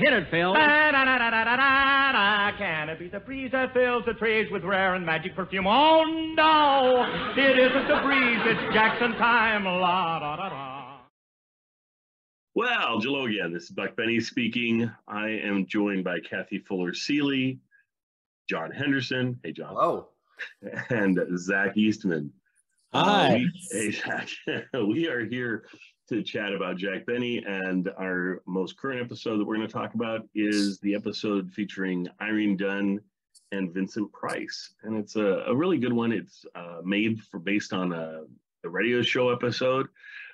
Hit it, Phil. Can it be the breeze that fills the trees with rare and magic perfume? Oh, no, it isn't the breeze, it's Jackson time. La da da da. Well, hello again. This is Buck Benny speaking. I am joined by Kathy Fuller Seeley, John Henderson. Hey, John. Hello. And Zach Eastman. Uh, Hi. we, hey, Zach. we are here to chat about Jack Benny, and our most current episode that we're going to talk about is the episode featuring Irene Dunne and Vincent Price, and it's a, a really good one. It's uh, made for based on a, a radio show episode,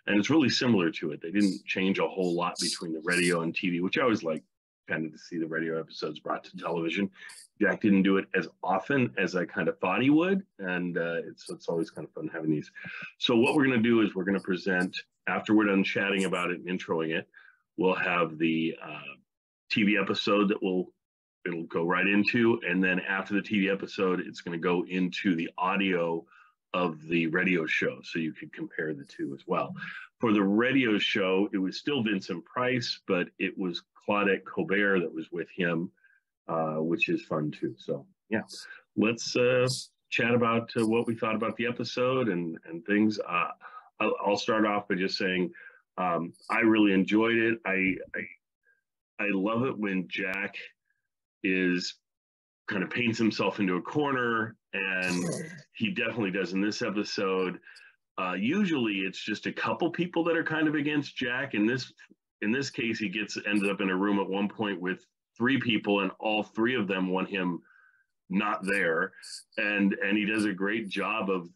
and it's really similar to it. They didn't change a whole lot between the radio and TV, which I always like kind of to see the radio episodes brought to television. Jack didn't do it as often as I kind of thought he would, and uh, it's it's always kind of fun having these. So what we're going to do is we're going to present after we're done chatting about it and introing it. We'll have the uh, TV episode that will it'll go right into, and then after the TV episode, it's going to go into the audio of the radio show, so you could compare the two as well. For the radio show, it was still Vincent Price, but it was Claudette Colbert that was with him uh, which is fun too. So yeah, let's uh, chat about uh, what we thought about the episode and and things. Uh, I'll, I'll start off by just saying um, I really enjoyed it. I, I I love it when Jack is kind of paints himself into a corner, and he definitely does in this episode. Uh, usually, it's just a couple people that are kind of against Jack. In this in this case, he gets ended up in a room at one point with three people and all three of them want him not there. And and he does a great job of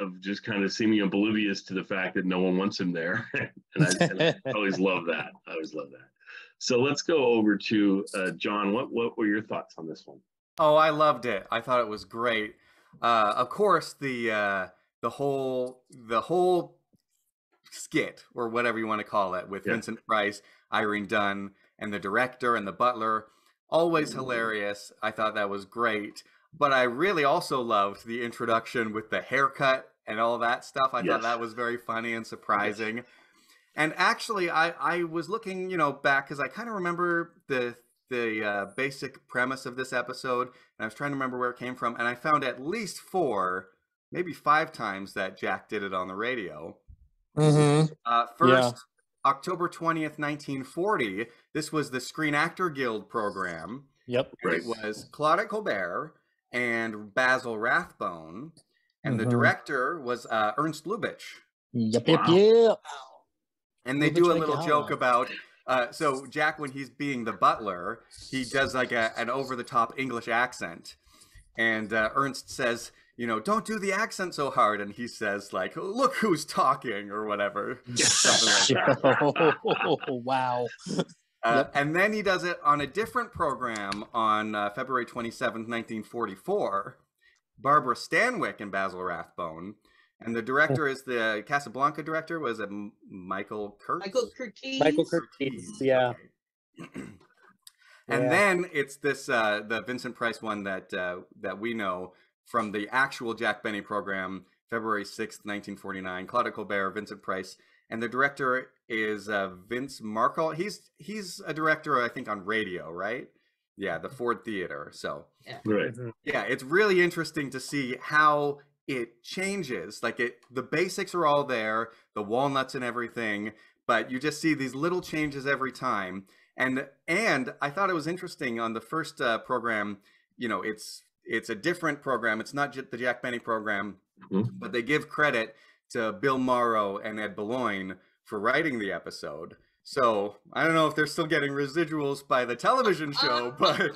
of just kind of seeming oblivious to the fact that no one wants him there. And, I, and I always love that. I always love that. So let's go over to uh, john. What what were your thoughts on this one? Oh, I loved it. I thought it was great. Uh, of course, the uh, the whole the whole skit or whatever you want to call it with Yeah. Vincent Price, Irene Dunne, and the director and the butler, always hilarious. I thought that was great. But I really also loved the introduction with the haircut and all that stuff. I Yes. thought that was very funny and surprising. And actually, I, I was looking, you know, back because I kind of remember the the uh, basic premise of this episode, and I was trying to remember where it came from, and I found at least four, maybe five times that Jack did it on the radio. Mm-hmm. Uh, first, October 20th, 1940, this was the Screen Actor Guild program. Yep. Right. It was Claudette Colbert and Basil Rathbone, and the Mhm. director was uh, Ernst Lubitsch. Yep. Wow. Yep. Yep. And they Lubitsch do a little joke about. Uh, so Jack, when he's being the butler, he does like a, an over-the-top English accent, and uh, Ernst says, "You know, don't do the accent so hard," and he says, "Like, look who's talking" or whatever. Something like that. wow. Uh, Yep. And then he does it on a different program on uh, February 27th, 1944. Barbara Stanwyck and Basil Rathbone. And the director is the Casablanca director was it Michael Kurtz? Michael Curtiz. Michael Curtiz. Yeah. Okay. and Yeah. then it's this uh, the Vincent Price one that uh, that we know from the actual Jack Benny program, February 6th, 1949. Claudia Colbert, Vincent Price, and the director is uh, Vince Markle. He's he's a director, I think, on radio, right? Yeah, the Ford Theater. So right yeah, it's really interesting to see how it changes. Like it, the basics are all there, the walnuts and everything, but you just see these little changes every time. And and I thought it was interesting on the first uh, program. You know, it's it's a different program. It's not just the Jack Benny program, Mhm. but they give credit to Bill Morrow and Ed Beloin for writing the episode. So I don't know if they're still getting residuals by the television show, but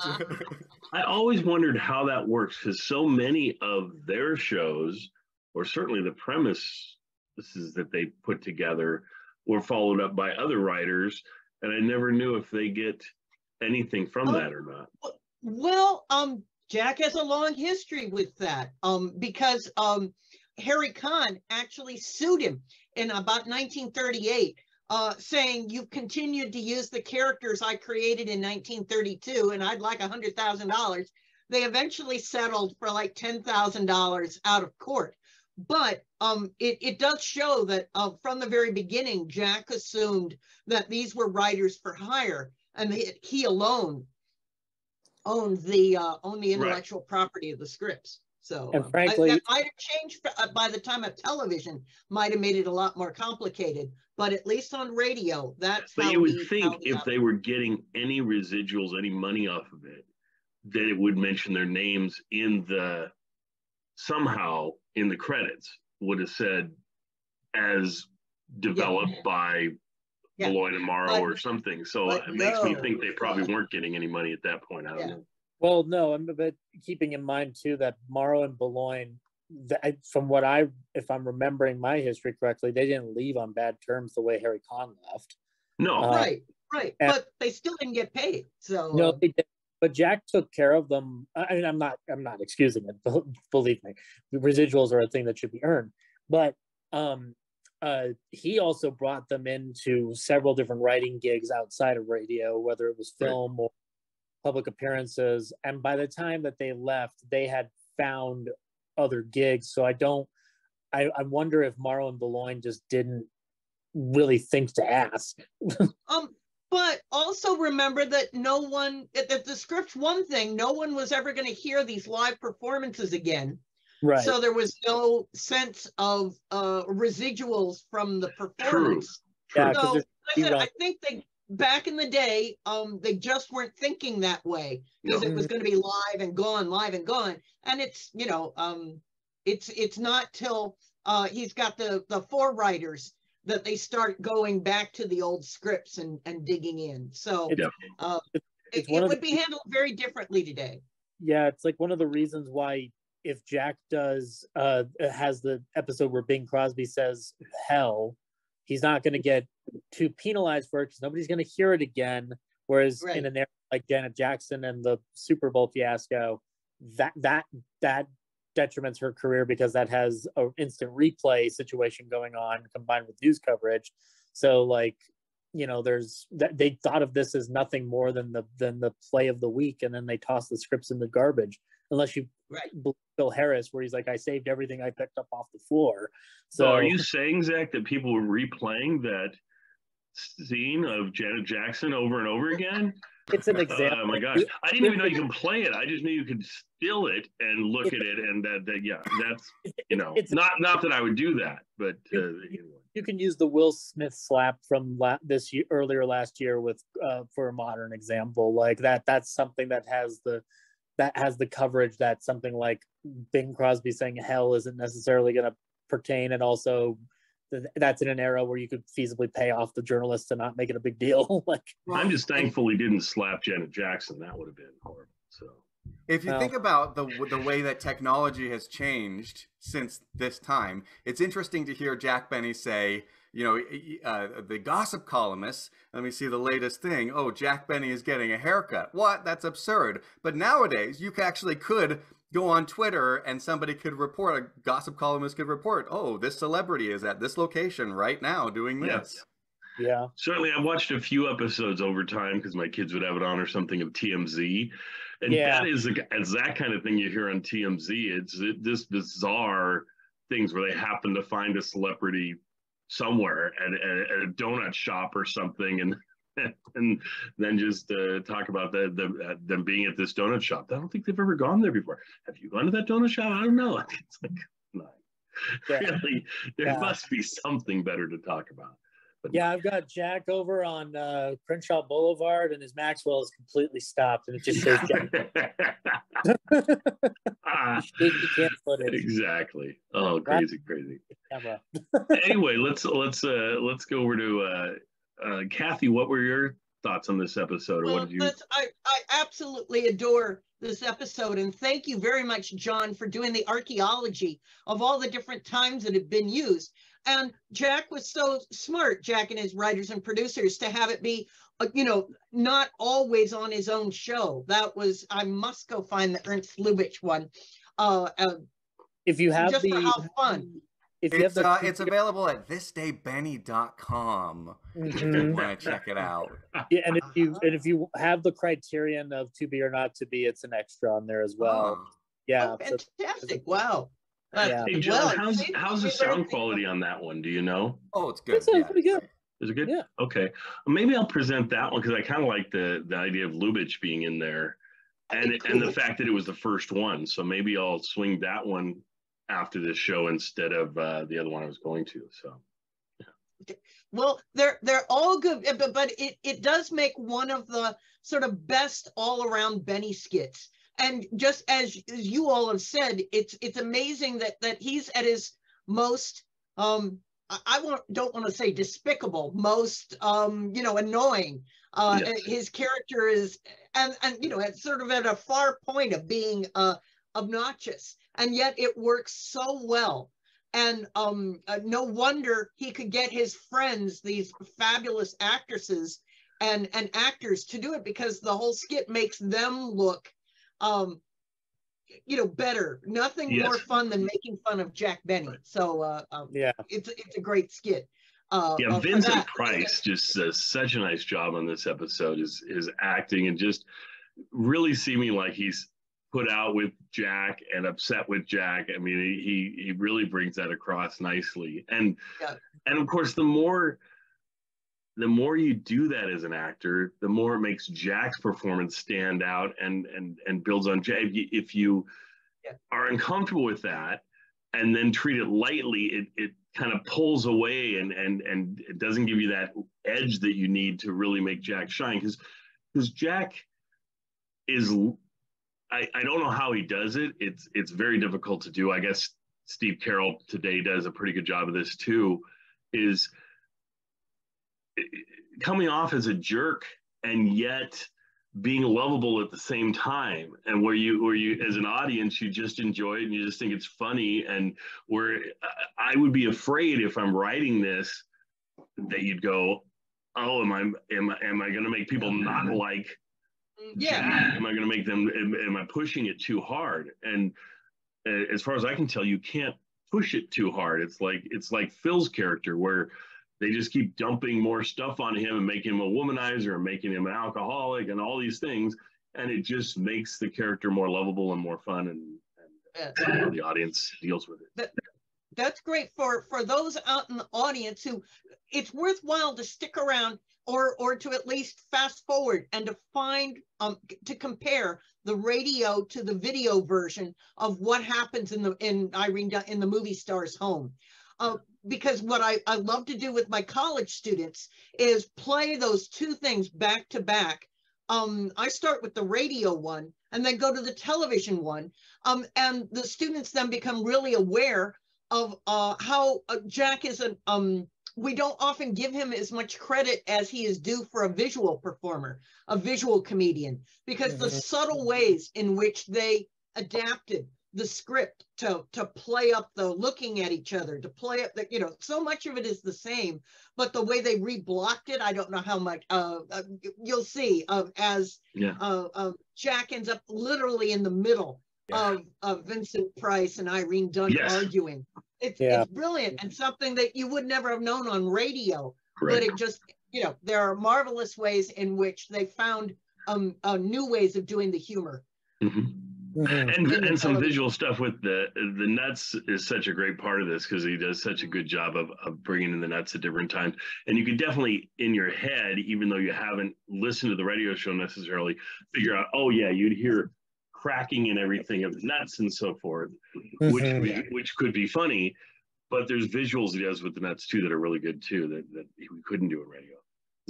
I always wondered how that works because so many of their shows, or certainly the premise, is that they put together, were followed up by other writers, and I never knew if they get anything from Oh. that or not. Well, um, Jack has a long history with that. Um, because um, Harry Conn actually sued him in about 1938, uh, saying you've continued to use the characters I created in 1932, and I'd like a hundred thousand dollars. They eventually settled for like ten thousand dollars out of court. But um, it, it does show that uh, from the very beginning, Jack assumed that these were writers for hire and he, he alone owned the uh, owned the Right. intellectual property of the scripts. So And um, I- that might have changed uh, by the time of television. Might have made it a lot more complicated, but at least on radio, that's But how you would he- think if got- they were getting any residuals, any money off of it, that it would mention their names in the somehow in the credits would have said as developed by Yeah. Lloyd and Morrow But- or something. So it makes me think they probably weren't getting any money at that point. I don't Yeah. know. Well, no, I'm- but keeping in mind too that Morrow and Beloin, that, from what I, if I'm remembering my history correctly, they didn't leave on bad terms the way Harry Conn left. No, Uh, right, right, and- but they still didn't get paid. So No, they did. But Jack took care of them. I I mean, I'm not, I'm not excusing it. Believe me, residuals are a thing that should be earned. But um, uh, he also brought them into several different writing gigs outside of radio, whether it was Right. film or public appearances. And by the time that they left, they had found other gigs. So I don't. I, I wonder if Marlon Beloin just didn't really think to ask. Um, but also remember that no one, that the script's one thing, no one was ever going to hear these live performances again. Right. So there was no sense of uh, residuals from the performance. yeah, So, because like I, said, rerun. I think they back in the day, um, they just weren't thinking that way because it was going to be live and gone, live and gone. And it's you know, um, it's it's not till uh, he's got the the four writers that they start going back to the old scripts and and digging in. So It's- uh, it, it would the- be handled very differently today. yeah it's like one of the reasons why if jack does uh has the episode where bing crosby says hell he's not going to get too penalized for it because nobody's going to hear it again. Whereas Right. in an era like janet jackson and the super bowl fiasco that that that detriments her career because that has a instant replay situation going on combined with news coverage. So like you know there's that they thought of this as nothing more than the than the play of the week and then they toss the scripts in the garbage. Unless you Right. Bill Harris where he's like I saved everything I picked up off the floor so So are you saying, Zach, that people were replaying that scene of Janet Jackson over and over again? it's an example Oh my gosh. I didn't even know you could play it. I just knew you could steal it and look at it and that, that yeah, that's you know it's not not that I would do that, but uh, anyway. you can use the Will Smith slap from la- this year earlier last year with uh, for a modern example like that that's something that has the that has the coverage that something like Bing Crosby saying hell isn't necessarily going to pertain and also th- that's in an era where you could feasibly pay off the journalists to not make it a big deal like I'm just thankful he didn't slap Janet Jackson. That would have been horrible. So If you Well- think about the the way that technology has changed since this time, it's interesting to hear Jack Benny say, you know, uh, the gossip columnists. Let me see the latest thing. Oh, Jack Benny is getting a haircut. What? That's absurd. But nowadays, you actually could go on Twitter and somebody could report. A gossip columnist could report, oh, this celebrity is at this location right now doing this. Yes. yeah certainly I watched a few episodes over time because my kids would have it on or something of TMZ. And Yeah. that is it's that kind of thing you hear on TMZ. It's it, this bizarre things where they happen to find a celebrity somewhere at, at, at a donut shop or something and and then just uh, talk about the, the uh, them being at this donut shop. I don't think they've ever gone there before. Have you gone to that donut shop? I don't know. It's like no. Yeah. Really, there Yeah. must be something better to talk about. But yeah I've got Jack over on uh, Crenshaw Boulevard and his Maxwell is completely stopped and it just says Jack Ah, shaky cam footage exactly. Oh, crazy, crazy. Anyway, let's let's uh let's go over to uh, uh Kathy. What were your thoughts on this episode, or Well, what did you? that's, I, I absolutely adore this episode. And thank you very much, John, for doing the archaeology of all the different times that have been used. And Jack was so smart, Jack and his writers and producers, to have it be, uh, you know, not always on his own show. That was, I must go find the Ernst Lubitsch one. Uh, uh, if you have Just the for how fun. if you have It's, the uh, it's available at thisdaybenny.com. If you Mhm. want to check it out. Yeah, and if you and if you have the criterion of to be or not to be, it's an extra on there as well. Oh. Yeah, oh, so- fantastic. Wow. Yeah. Hey, John, well, how's how's the sound quality on that one? Do you know? Oh, it's good. That sounds pretty good. Is it good? Yeah. Okay. Well, maybe I'll present that one because I kind of like the the idea of Lubitsch being in there, and That'd and the fact that it was the first one. So maybe I'll swing that one after this show instead of uh, the other one I was going to. So Well, they're they're all good, but but it it does make one of the sort of best all around Benny skits. And just as, as you all have said, it's it's amazing that that he's at his most um I, want don't want to say despicable, most um you know annoying. Uh, Yes. His character is and and you know it's sort of at a far point of being uh obnoxious, and yet it works so well and um uh, no wonder he could get his friends these fabulous actresses and and actors to do it because the whole skit makes them look um you know better nothing more fun than making fun of jack benny so uh um, Yeah. it's it's a great skit uh yeah, uh, Vincent that. Price just does such a nice job on this episode. Is is acting and just really seeming like he's put out with Jack and upset with Jack. I mean, he he really brings that across nicely. And Yeah. and of course, the more the more you do that as an actor, the more it makes Jack's performance stand out and and and builds on Jack. If you, Yeah. are uncomfortable with that and then treat it lightly, it it kind of pulls away and and and it doesn't give you that edge that you need to really make Jack shine because because Jack is I, I don't know how he does it. It's it's very difficult to do. I guess Steve Carell today does a pretty good job of this too. Is coming off as a jerk and yet being lovable at the same time and where you where you as an audience you just enjoy it and you just think it's funny and where I- would be afraid if I'm writing this that you'd go oh am I am I am I going to make people not like mm, yeah Jack? Am I going to make them? Am, am I pushing it too hard? And as far as I can tell, you can't push it too hard. It's like it's like Phil's character, where they just keep dumping more stuff on him and making him a womanizer and making him an alcoholic and all these things, and it just makes the character more lovable and more fun, and, and somehow the audience deals with it. that's great for for those out in the audience who it's worthwhile to stick around or or to at least fast forward and to find um to compare the radio to the video version of what happens in the in Irene in the movie star's home. Uh, because what I, I love to do with my college students is play those two things back to back. Um, I start with the radio one and then go to the television one. Um, and the students then become really aware of uh, how uh, Jack is an um, we don't often give him as much credit as he is due for a visual performer, a visual comedian, because the Mhm. subtle ways in which they adapted the script to to play up the looking at each other, to play up that you know so much of it is the same, but the way they reblocked it, I don't know how much. Uh, uh you'll see uh, as Yeah. uh, uh, Jack ends up literally in the middle Yeah. of, of Vincent Price and Irene Dunne Yes. arguing. It's, Yeah. it's brilliant and something that you would never have known on radio, but it just, you know, there are marvelous ways in which they found um, uh, new ways of doing the humor. Mhm. Mhm. and and some visual stuff with the the nuts is such a great part of this because he does such a good job of, of bringing in the nuts at different times. And you can definitely in your head even though you haven't listened to the radio show necessarily figure out oh yeah you'd hear cracking and everything of nuts and so forth which Mhm. could be, which could be funny but there's visuals he does with the nuts too that are really good too that, that we couldn't do in radio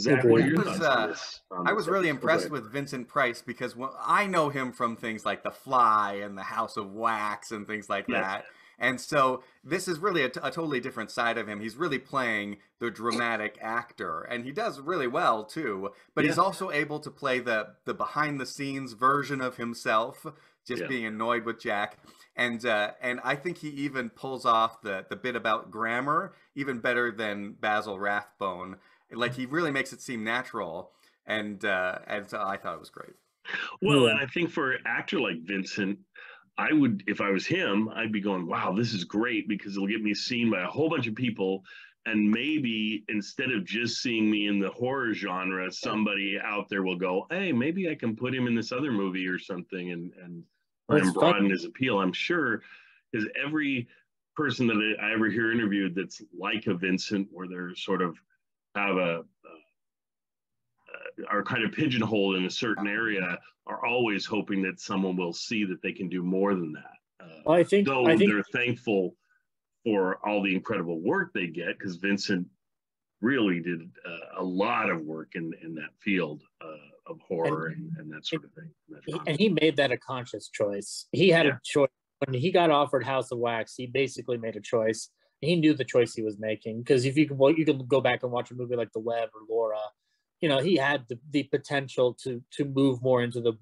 Zach, what are your I was, thoughts uh, I was really impressed Go ahead. with Vincent Price because well, I know him from things like The Fly and The House of Wax and things like Yes. that. And so this is really a, t- a totally different side of him. He's really playing the dramatic actor, and he does really well too. But he's also able to play the the behind the scenes version of himself, just Yeah. being annoyed with Jack. And uh, and I think he even pulls off the the bit about grammar even better than Basil Rathbone. Like he really makes it seem natural, and uh, and so I thought it was great. Well, and I think for an actor like Vincent, I would, if I was him, I'd be going, wow, this is great because it'll get me seen by a whole bunch of people. And maybe instead of just seeing me in the horror genre, somebody out there will go, hey, maybe I can put him in this other movie or something and, and try That's and broaden his appeal. I'm sure because every person that I ever hear interviewed that's like a Vincent, where they're sort of have a uh, are kind of pigeonholed in a certain area are always hoping that someone will see that they can do more than that. Uh, Well, I think though I think they're thankful for all the incredible work they get because Vincent really did uh, a lot of work in in that field uh, of horror and, and that sort of thing. that he- genre. and he made that a conscious choice. He had Yeah. a choice when he got offered House of Wax. He basically made a choice. He knew the choice he was making because if you can, well, you can go back and watch a movie like The Web or Laura. You know, he had the, the potential to to move more into the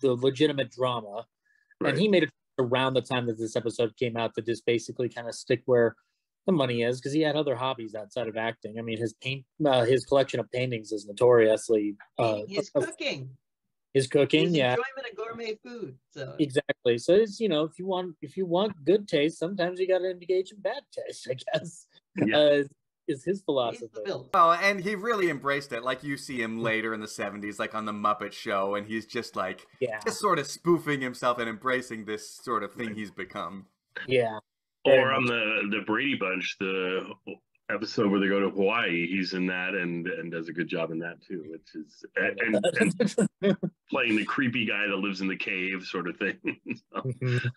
the legitimate drama, Right. and he made it around the time that this episode came out to just basically kind of stick where the money is because he had other hobbies outside of acting. I mean, his paint, uh, his collection of paintings is notoriously uh, His of- cooking, his cooking. his yeah, enjoyment of gourmet food. So exactly so it's you know if you want if you want good taste sometimes you got to engage in bad taste i guess Yeah. uh, is his he's philosophy the Oh, and he really embraced it. Like you see him later in the '70s, like on the Muppet Show, and he's just like yeah just sort of spoofing himself and embracing this sort of thing Right. he's become. yeah or on the the Brady Bunch, the episode where they go to Hawaii, he's in that and and does a good job in that too, which is and, and playing the creepy guy that lives in the cave sort of thing. So, Mhm.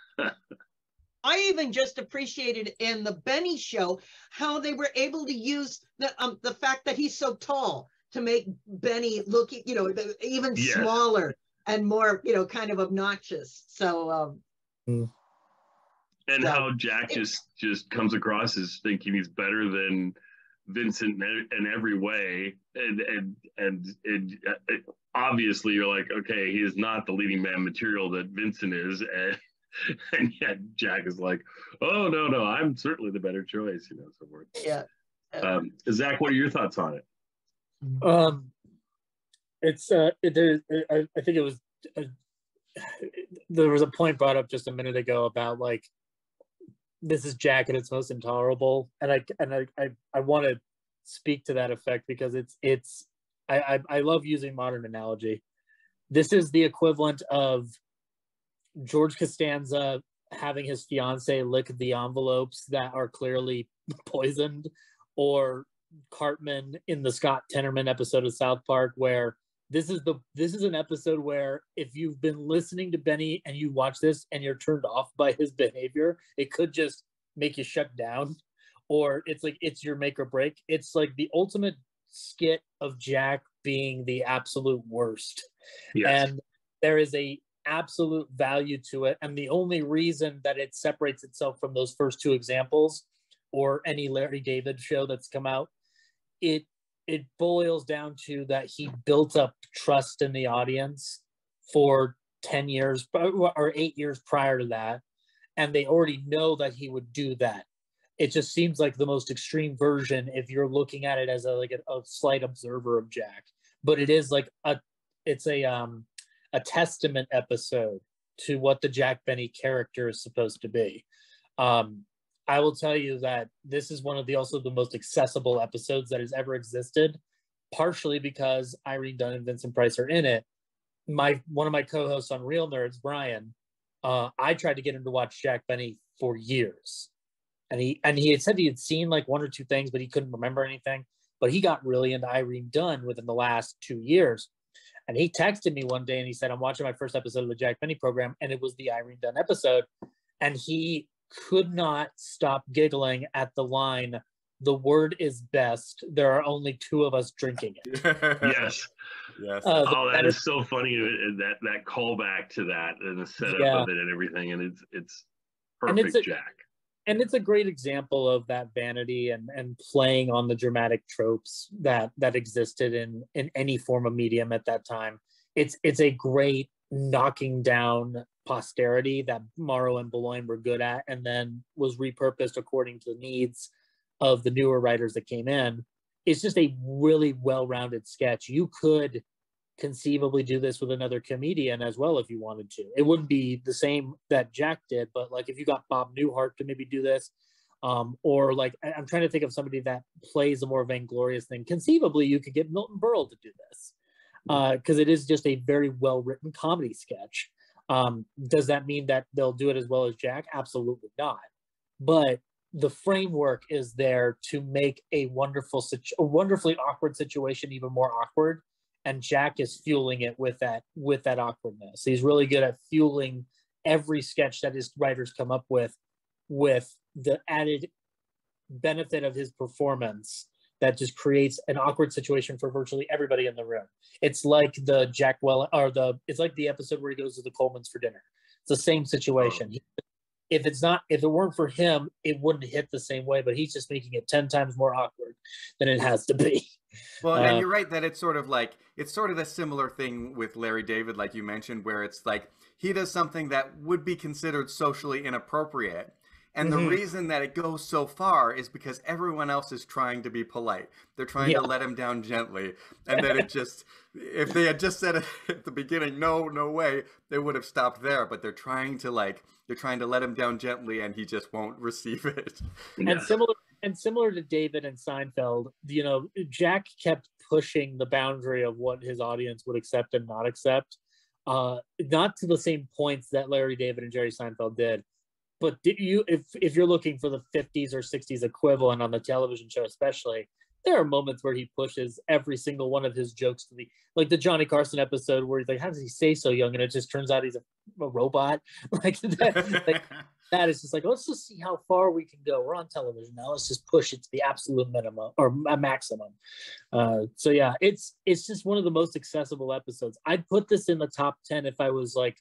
I even just appreciated in the Benny show how they were able to use the um the fact that he's so tall to make Benny look you know even Yes. smaller and more you know kind of obnoxious. So um and So- how Jack just just comes across as thinking he's better than Vincent in, in every way, and and and, and uh, obviously you're like, okay, he is not the leading man material that Vincent is, and and yet Jack is like, oh no no, I'm certainly the better choice, you know, so forth. yeah. Um, Zach, what are your thoughts on it? um it's uh it, there, I, I think it was uh, there was a point brought up just a minute ago about like this is jack at its most intolerable. And i and i i, I want to speak to that effect because it's it's I, I i love using modern analogy. This is the equivalent of george costanza having his fiance lick the envelopes that are clearly poisoned or Cartman in the Scott Tenorman episode of South Park, where this is the this is an episode where if you've been listening to Benny and you watch this and you're turned off by his behavior, it could just make you shut down, or it's like it's your make or break. It's like the ultimate skit of Jack being the absolute worst Yes. and there is a absolute value to it and the only reason that it separates itself from those first two examples or any larry david show that's come out it it boils down to that he built up trust in the audience for 10 years or 8 years prior to that and they already know that he would do that it just seems like the most extreme version if you're looking at it as a like a, a slight observer of jack but it is like a it's a um a testament episode to what the Jack Benny character is supposed to be. Um, I will tell you that this is one of the also the most accessible episodes that has ever existed, partially because Irene Dunne and Vincent Price are in it. My one of my co-hosts on Real Nerds, Brian, uh, I tried to get him to watch Jack Benny for years, and he and he had said he had seen like one or two things, but he couldn't remember anything. But he got really into Irene Dunne within the last two years. And he texted me one day and he said, I'm watching my first episode of the Jack Benny program. And it was the Irene Dunne episode. And he could not stop giggling at the line, The word is best. There are only two of us drinking it. yes. yes. Uh, Oh, that that is so funny. uh, That that callback to that and the setup Yeah. of it and everything, and it's it's And perfect, it's a- Jack. and it's a great example of that vanity and and playing on the dramatic tropes that that existed in in any form of medium at that time it's it's a great knocking down posterity that morrow and Beloin were good at and then was repurposed according to the needs of the newer writers that came in it's just a really well-rounded sketch you could conceivably do this with another comedian as well if you wanted to. It wouldn't be the same that Jack did, but like if you got Bob Newhart to maybe do this, um, or like I'm trying to think of somebody that plays a more vainglorious thing. Conceivably, you could get Milton Berle to do this because it is just a very well written comedy sketch. Um, does that mean that they'll do it as well as Jack? Absolutely not. But the framework is there to make a wonderful a wonderfully awkward situation even more awkward and jack is fueling it with that with that awkwardness he's really good at fueling every sketch that his writers come up with with the added benefit of his performance that just creates an awkward situation for virtually everybody in the room. It's like the Jack Well or the it's like the episode where he goes to the Colmans for dinner. It's the same situation. If it's not if it weren't for him, it wouldn't hit the same way, but he's just making it 10 times more awkward than it has to be. Well, and Uh, you're right that it's sort of like it's sort of a similar thing with Larry David, like you mentioned, where it's like he does something that would be considered socially inappropriate. And the Mhm. reason that it goes so far is because everyone else is trying to be polite. They're trying Yeah. to let him down gently. And then it just, if they had just said it at the beginning, no, no way, they would have stopped there. But they're trying to like, they're trying to let him down gently and he just won't receive it. and similar and similar to David and Seinfeld, you know, Jack kept pushing the boundary of what his audience would accept and not accept. Uh, not to the same points that Larry David and Jerry Seinfeld did, but did you if if you're looking for the 50s or 60s equivalent on the television show, especially, there are moments where he pushes every single one of his jokes to the like the Johnny Carson episode where he's like, "How does he say so young?" and it just turns out he's a, a robot. Like that, like that is just like let's just see how far we can go. We're on television now. Let's just push it to the absolute minimum or a maximum. Uh, so yeah it's it's just one of the most accessible episodes. I'd put this in the top 10 if i was like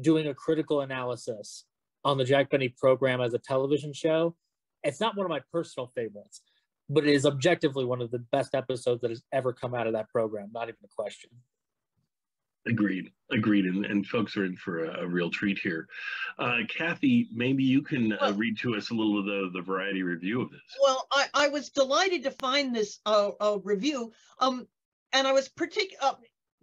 doing a critical analysis on the jack benny program as a television show it's not one of my personal favorites but it is objectively one of the best episodes that has ever come out of that program not even a question Agreed, agreed, and, and folks are in for a, a real treat here. Uh, Kathy, maybe you can uh, Well- read to us a little of the, the variety review of this. Well, I, I was delighted to find this uh, uh, review, um, and I was partic- uh,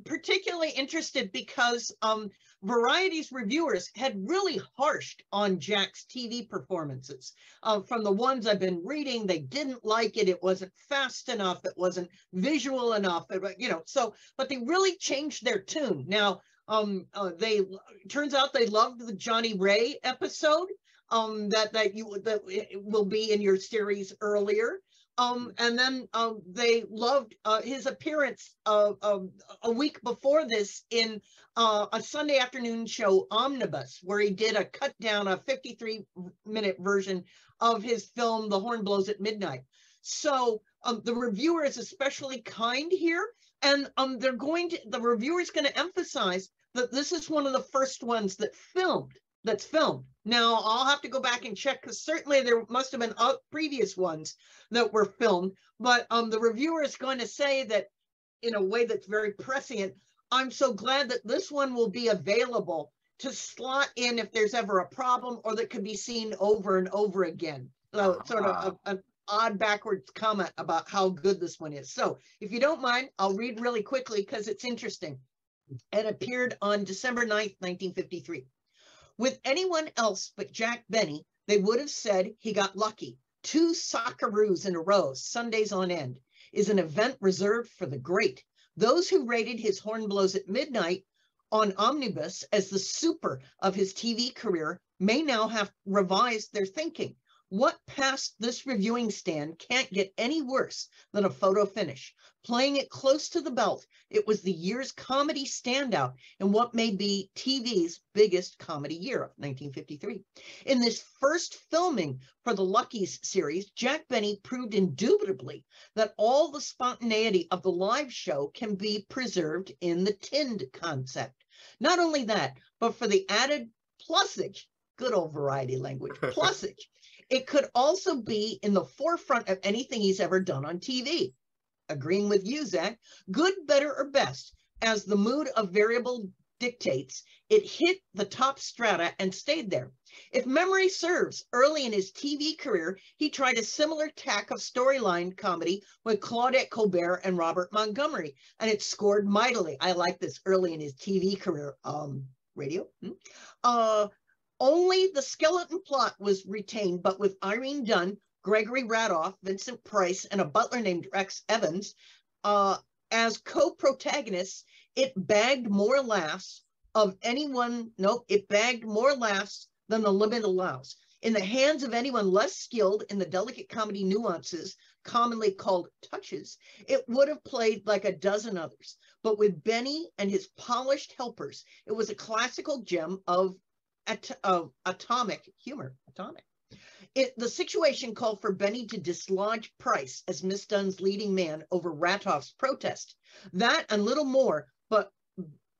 particularly interested because um, Variety's reviewers had really harshed on Jack's TV performances. Uh, from the ones I've been reading, they didn't like it. It wasn't fast enough. It wasn't visual enough. it you know, so but they really changed their tune. Now, um, uh, they turns out they loved the Johnnie Ray episode um, that that you that will be in your series earlier. Um, and then um, they loved uh, his appearance uh, um, a week before this in uh, a Sunday afternoon show, Omnibus, where he did a cut down, a 53 minute version of his film, The Horn Blows at Midnight. So um, the reviewer is especially kind here, and um, they're going to, the reviewer is going to emphasize that this is one of the first ones that filmed that's filmed. Now I'll have to go back and check because certainly there must have been previous ones that were filmed, but um, the reviewer is going to say that in a way that's very prescient. I'm so glad that this one will be available to slot in if there's ever a problem or that could be seen over and over again. So it's sort of Ah. a, an odd backwards comment about how good this one is. So if you don't mind, I'll read really quickly because it's interesting. It appeared on December 9th, 1953. With anyone else but Jack Benny, they would have said he got lucky. Two sockeroos in a row, Sundays on end, is an event reserved for the great. Those who rated his horn blows at midnight on Omnibus as the super of his TV career may now have revised their thinking. What past this reviewing stand can't get any worse than a photo finish? Playing it close to the belt, it was the year's comedy standout in what may be TV's biggest comedy year of 1953. In this first filming for the Luckies series, Jack Benny proved indubitably that all the spontaneity of the live show can be preserved in the tinned concept. Not only that, but for the added plusage, good old variety language, plusage, it could also be in the forefront of anything he's ever done on TV. Agreeing with you, Zach, good, better, or best, as the mood of variable dictates, it hit the top strata and stayed there. If memory serves, early in his TV career, he tried a similar tack of storyline comedy with Claudette Colbert and Robert Montgomery, and it scored mightily. I like this early in his TV career. Um, radio. hmm? Uh, only the skeleton plot was retained, but with Irene Dunne, Gregory Ratoff, Vincent Price, and a butler named Rex Evans uh, as co-protagonists, it bagged more laughs of anyone. Nope, it bagged more laughs than the limit allows. In the hands of anyone less skilled in the delicate comedy nuances, commonly called touches, it would have played like a dozen others. But with Benny and his polished helpers, it was a classical gem of, at- of atomic humor. Atomic. It, the situation called for Benny to dislodge Price as Miss Dunne's leading man over Ratoff's protest. That and little more, but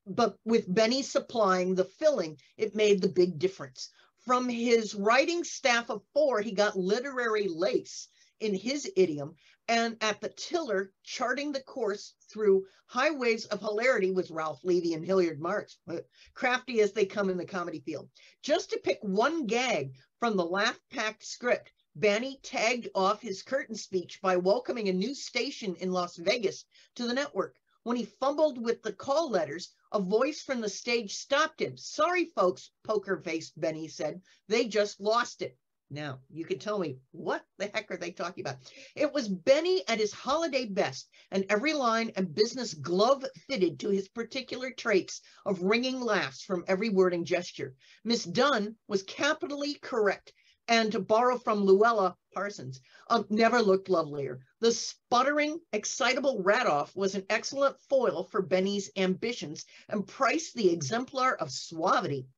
but with Benny supplying the filling, it made the big difference. From his writing staff of four, he got literary lace in his idiom, and at the tiller, charting the course through highways of hilarity was Ralph Levy and Hilliard Marks, uh, crafty as they come in the comedy field. Just to pick one gag from the laugh-packed script, Benny tagged off his curtain speech by welcoming a new station in Las Vegas to the network. When he fumbled with the call letters, a voice from the stage stopped him. Sorry, folks, poker faced Benny said. They just lost it. Now, you can tell me what the heck are they talking about? It was Benny at his holiday best, and every line and business glove fitted to his particular traits of ringing laughs from every word and gesture. Miss Dunne was capitally correct, and to borrow from Louella Parsons, never looked lovelier. The sputtering, excitable Ratoff was an excellent foil for Benny's ambitions, and Price the exemplar of suavity,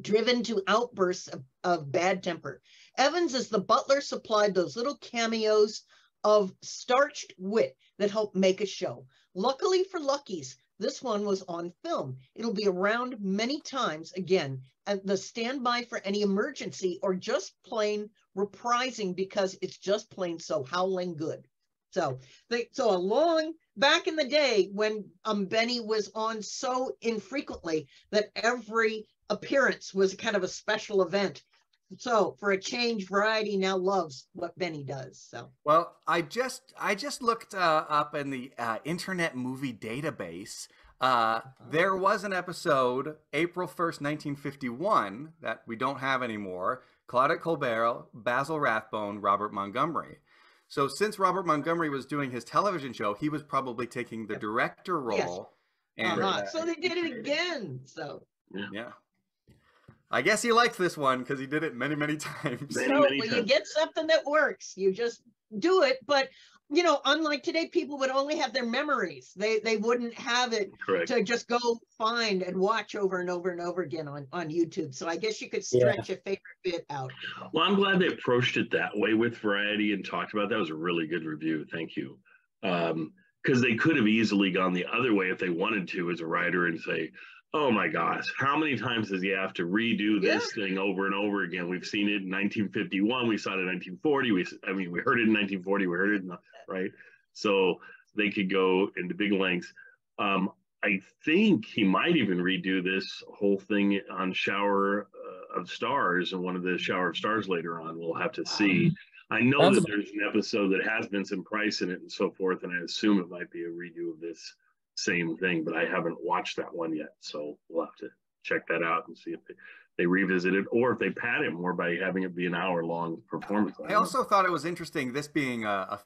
driven to outbursts of, of bad temper. Evans, as the butler, supplied those little cameos of starched wit that helped make a show. Luckily for Luckies, this one was on film. It'll be around many times again at the standby for any emergency or just plain reprising because it's just plain so howling good. So they so a long back in the day when um Benny was on so infrequently that every appearance was kind of a special event. So for a change, Variety now loves what Benny does. So Well, I just I just looked uh, up in the uh, Internet Movie Database. Uh, there was an episode, April first, nineteen fifty-one, that we don't have anymore. Claudette Colbert, Basil Rathbone, Robert Montgomery. So since Robert Montgomery was doing his television show, he was probably taking the director role. And uh-huh. so they did it again. So yeah. I guess he liked this one because he did it many, many times. Many, so many when you get something that works, you just do it. But you know, unlike today, people would only have their memories. They they wouldn't have it Correct. to just go find and watch over and over and over again on on YouTube. So I guess you could Yeah. stretch a favorite bit out. Well, I'm glad they approached it that way with Variety and talked about that. It was a really good review. Thank you. Um, because they could have easily gone the other way if they wanted to as a writer and say, oh my gosh, how many times does he have to redo this thing over and over again? We've seen it in 1951, we saw it in 1940. We, I mean, we heard it in 1940, we heard it in the, right? So they could go into big lengths. Um, I think he might even redo this whole thing on Shower uh, of Stars and one of the Shower of Stars later on. We'll have to see. I know that there's an episode that has Vincent Price in it and so forth, and I assume it might be a redo of this same thing, but I haven't watched that one yet. So we'll have to check that out and see if they, they revisit it or if they pad it more by having it be an hour long performance. I also thought it was interesting, this being a, a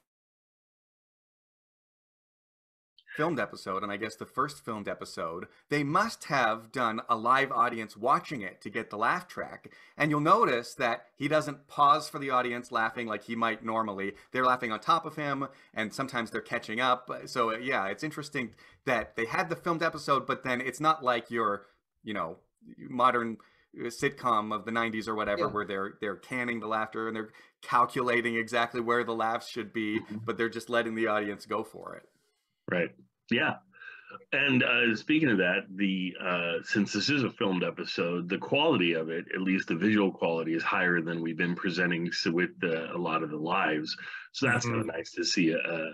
filmed episode, and I guess the first filmed episode, they must have done a live audience watching it to get the laugh track. And you'll notice that he doesn't pause for the audience laughing like he might normally. They're laughing on top of him, and sometimes they're catching up. So, uh, yeah, it's interesting that they had the filmed episode, but then it's not like your, you know, modern uh, sitcom of the 90s or whatever Yeah. where they're they're canning the laughter and they're calculating exactly where the laughs should be Mhm. but they're just letting the audience go for it Right. Yeah. And uh, speaking of that, the uh, since this is a filmed episode, the quality of it, at least the visual quality, is higher than we've been presenting with the, a lot of the lives. So that's kind of nice to see a, a,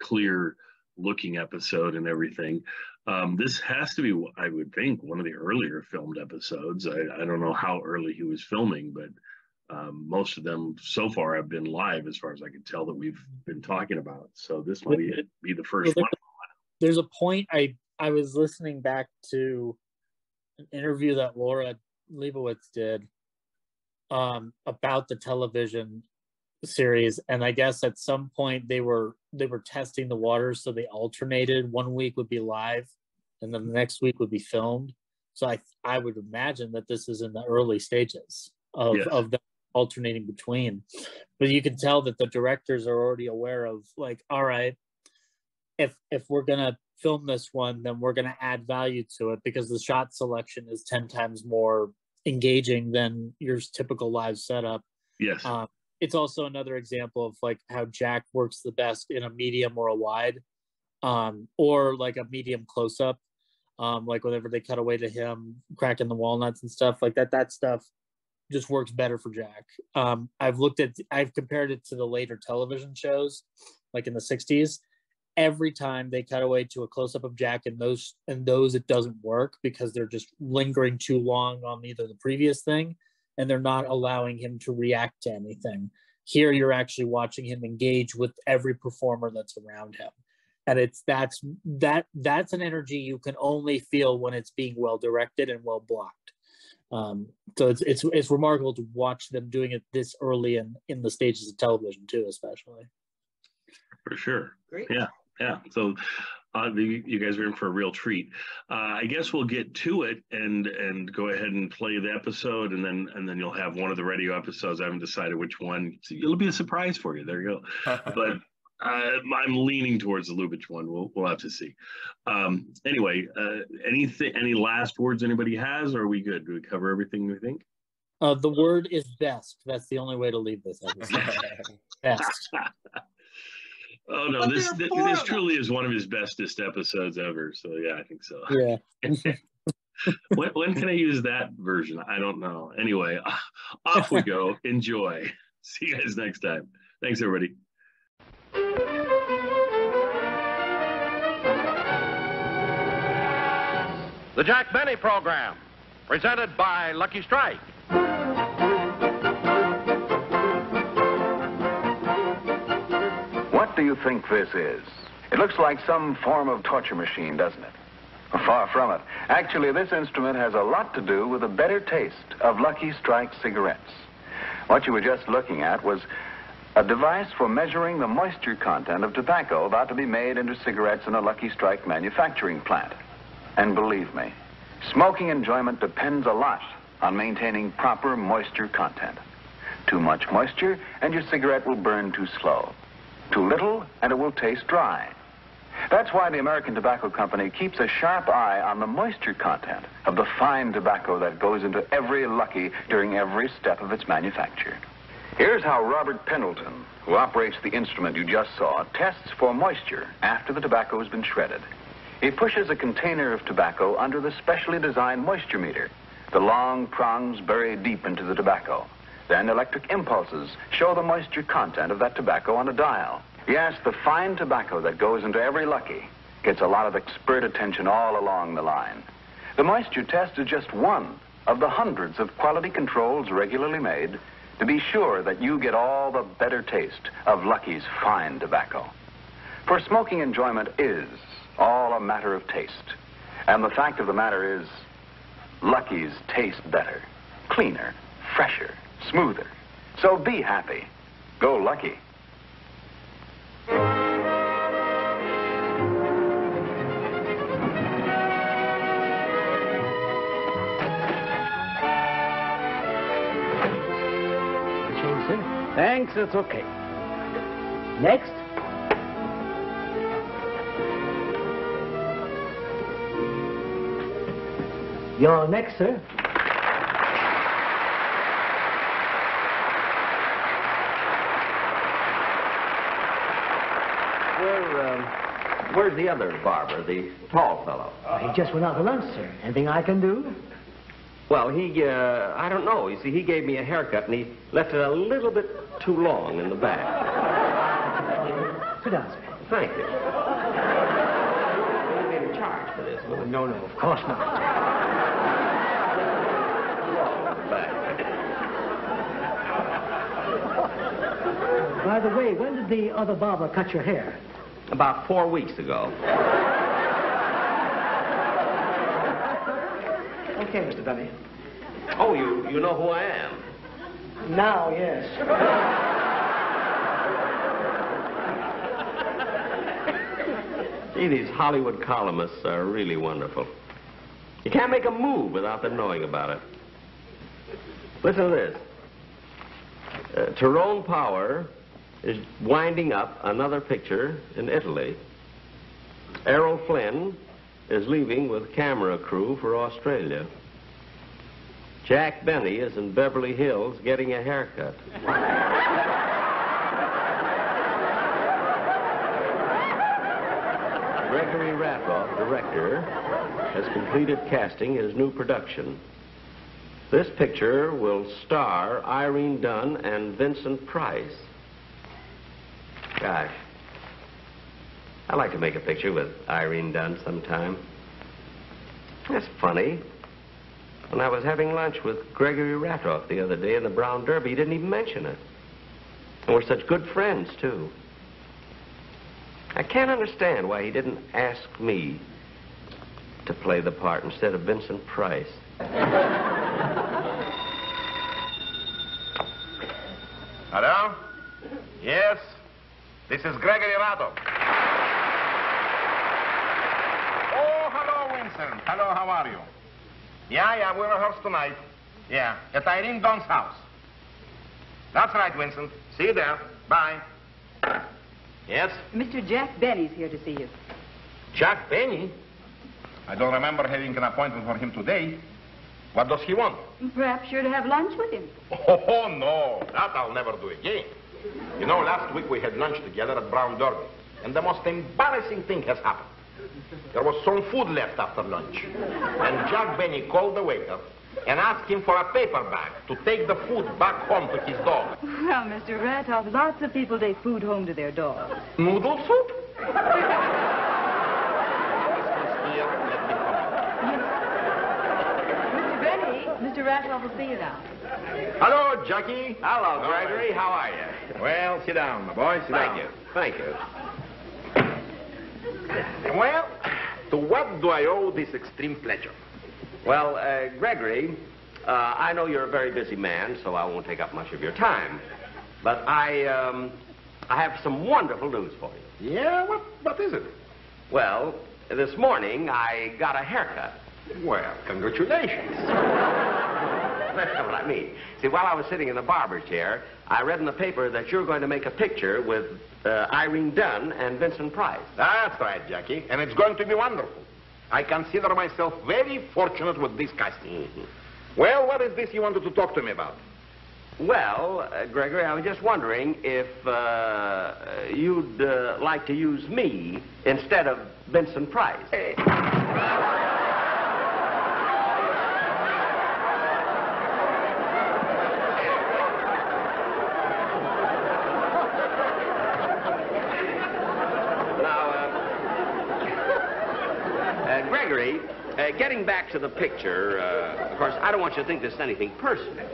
clear looking episode and everything. Um, this has to be, I would think, one of the earlier filmed episodes. I, I don't know how early he was filming, but um, most of them so far have been live, as far as I can tell, that we've been talking about. So this might be, be the first Well, one. There's a point I I was listening back to an interview that Laura Leibowitz did um, about the television series, and I guess at some point they were they were testing the waters, so they alternated. One week would be live, and then the next week would be filmed. So I I would imagine that this is in the early stages of Yes. of them alternating between. But you can tell that the directors are already aware of like, all right, if if we're gonna film this one, then we're gonna add value to it because the shot selection is ten times more engaging than your typical live setup. Yes. Um, it's also another example of like how Jack works the best in a medium or a wide, um, or like a medium close up. Um, like whenever they cut away to him cracking the walnuts and stuff like that, that stuff just works better for Jack. Um, I've looked at, I've compared it to the later television shows, like in the '60s. Every time they cut away to a close up of Jack, and those and those it doesn't work because they're just lingering too long on either the previous thing, and they're not allowing him to react to anything. Here, you're actually watching him engage with every performer that's around him, and it's that's that that's an energy you can only feel when it's being well directed and well blocked. Um, so it's it's it's remarkable to watch them doing it this early in in the stages of television too, especially. For sure. Great. Yeah. Yeah. So uh, the, you guys are in for a real treat. Uh, I guess we'll get to it and and go ahead and play the episode, and then and then you'll have one of the radio episodes. I haven't decided which one. It'll be a surprise for you. There you go. But uh, I'm leaning towards the Lubitsch one. We'll we'll have to see. Um, anyway, uh, anything? Any last words anybody has? Or are we good? Do we cover everything we think? Uh, the word is best. That's the only way to leave this episode. best. Oh no, But this this, this truly is one of his bestest episodes ever. So yeah, I think so. Yeah. when, when can I use that version? I don't know. Anyway, off we go. Enjoy. See you guys next time. Thanks, everybody. The Jack Benny Program, presented by Lucky Strike. What do you think this is? It looks like some form of torture machine, doesn't it? Far from it. Actually, this instrument has a lot to do with the better taste of Lucky Strike cigarettes. What you were just looking at was a device for measuring the moisture content of tobacco about to be made into cigarettes in a Lucky Strike manufacturing plant. And believe me, smoking enjoyment depends a lot on maintaining proper moisture content. Too much moisture, and your cigarette will burn too slow. Too little, and it will taste dry. That's why the American Tobacco Company keeps a sharp eye on the moisture content of the fine tobacco that goes into every Lucky during every step of its manufacture. Here's how Robert Pendleton, who operates the instrument you just saw, tests for moisture after the tobacco has been shredded. He pushes a container of tobacco under the specially designed moisture meter, the long prongs buried deep into the tobacco. Then electric impulses show the moisture content of that tobacco on a dial. Yes, the fine tobacco that goes into every Lucky gets a lot of expert attention all along the line. The moisture test is just one of the hundreds of quality controls regularly made to be sure that you get all the better taste of Lucky's fine tobacco. For smoking enjoyment is all a matter of taste. And the fact of the matter is, Lucky's taste better, cleaner, fresher, smoother. So be happy. Go Lucky. Thanks, it's okay. Next. You're next, sir. Where, um, where's the other barber, the tall fellow? he just went out to lunch, sir. Anything I can do? Well, he, uh, I don't know. You see, he gave me a haircut and he left it a little bit too long in the back. Sit down, sir. Thank you. You made a charge for this, will? No, no, of course not. Back. By the way, when did the other barber cut your hair? About four weeks ago. Okay, Mr. Dunny. Oh, you, you know who I am. Now, yes. See, these Hollywood columnists are really wonderful. You can't make a move without them knowing about it. Listen to this. Uh, Tyrone Power is winding up another picture in Italy. Errol Flynn is leaving with camera crew for Australia. Jack Benny is in Beverly Hills getting a haircut. Gregory Ratoff, director, has completed casting his new production. This picture will star Irene Dunne and Vincent Price. Gosh, I'd like to make a picture with Irene Dunne sometime. That's funny. When I was having lunch with Gregory Ratoff the other day in the Brown Derby, he didn't even mention it. And we're such good friends, too. I can't understand why he didn't ask me to play the part instead of Vincent Price. Hello? Yes? This is Gregory Ratoff. Oh, hello, Vincent. Hello, how are you? Yeah, yeah, we rehearse tonight. Yeah, at Irene Dunne's house. That's right, Vincent. See you there. Bye. Yes? Mr. Jack Benny's here to see you. Jack Benny? I don't remember having an appointment for him today. What does he want? Perhaps you're to have lunch with him. Oh, no. That I'll never do again. You know, last week we had lunch together at Brown Derby, and the most embarrassing thing has happened. There was some food left after lunch, and Jack Benny called the waiter and asked him for a paper bag to take the food back home to his dog. Well, Mr. Ratoff, lots of people take food home to their dogs. Noodle soup? Here, let me come in. Mr. Benny, Mr. Ratoff will see you now. Hello, Jackie. Hello, Gregory. How are you? Well, sit down, my boy. Sit Thank down. you. Thank you. Well, to what do I owe this extreme pleasure? Well, uh, Gregory, uh, I know you're a very busy man, so I won't take up much of your time. But I, um, I have some wonderful news for you. Yeah, what, what is it? Well, this morning I got a haircut. Well, congratulations. That's not what I mean. See, while I was sitting in the barber chair, I read in the paper that you're going to make a picture with uh, Irene Dunne and Vincent Price. That's right, Jackie, and it's going to be wonderful. I consider myself very fortunate with this casting. Well, what is this you wanted to talk to me about? Well, uh, Gregory, I was just wondering if uh, you'd uh, like to use me instead of Vincent Price. Now, uh, uh, Gregory, uh, getting back to the picture, uh, of course, I don't want you to think this is anything personal,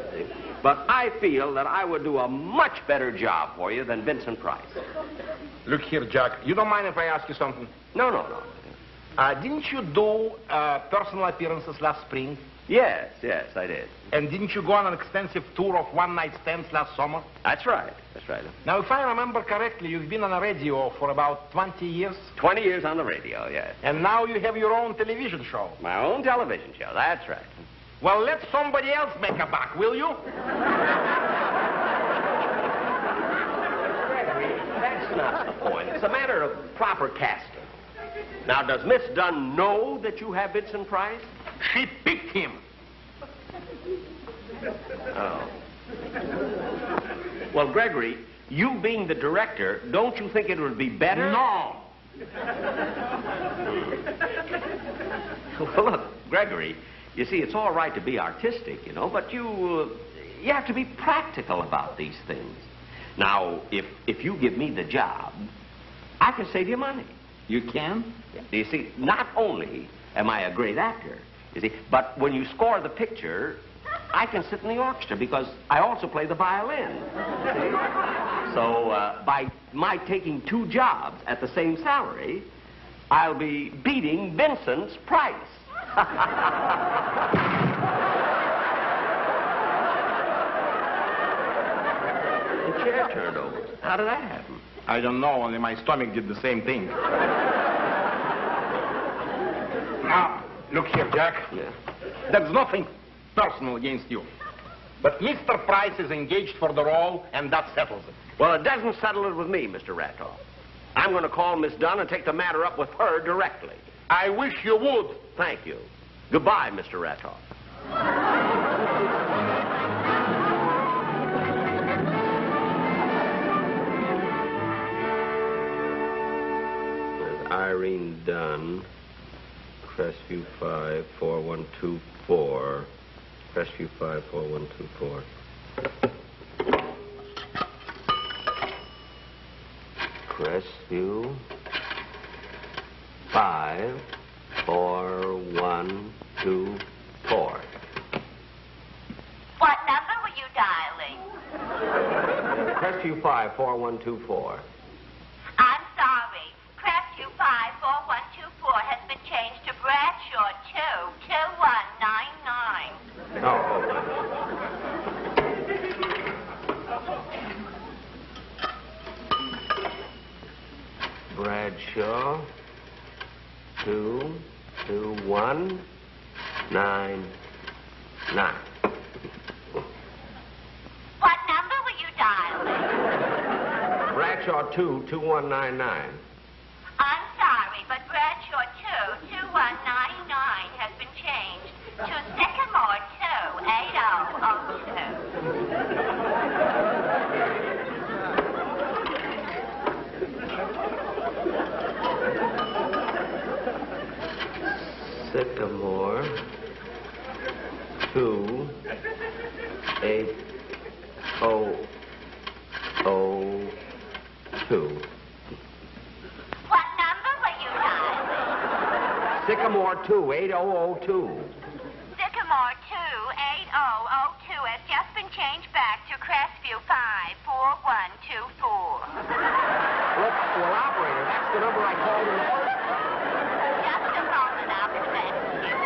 but I feel that I would do a much better job for you than Vincent Price. Look here, Jack. You don't mind if I ask you something? No, no, no. Uh, didn't you do uh, personal appearances last spring? Yes, yes, I did. And didn't you go on an extensive tour of one-night stands last summer? That's right, that's right. Now, if I remember correctly, you've been on the radio for about 20 years, 20 years on the radio, yes. and now you have your own television show. My own television show, that's right. Well, let somebody else make a buck, will you? Gregory, that's not the point. It's a matter of proper casting. Now, does Miss Dunne know that you have Vincent Price? She picked him. Oh. Well, Gregory, you being the director, don't you think it would be better? No. Well, look, Gregory, you see, it's all right to be artistic, you know, but you uh, you have to be practical about these things. Now, if if you give me the job, I can save you money. You can? You see, not only am I a great actor, you see, but when you score the picture, I can sit in the orchestra because I also play the violin. So uh, by my taking two jobs at the same salary, I'll be beating Vincent's price. the chair turned over. How did that happen? I don't know, only my stomach did the same thing. Now, look here, Jack. Yeah. There's nothing personal against you. But Mr. Price is engaged for the role, and that settles it. Well, it doesn't settle it with me, Mr. Ratoff. I'm going to call Miss Dunne and take the matter up with her directly. I wish you would. Thank you. Goodbye, Mr. Ratoff. Irene Dunne, Crestview 5, 4124. Crestview 5, 4124. Crestview 5, 4124. What number were you dialing? Crestview 5, 4124. Two two one nine nine. Eight, oh, oh, two. Sycamore 28002 has just been changed back to Crestview 54124. Look, well, operator, that's the number I called in the first Just a moment, I'll connect you.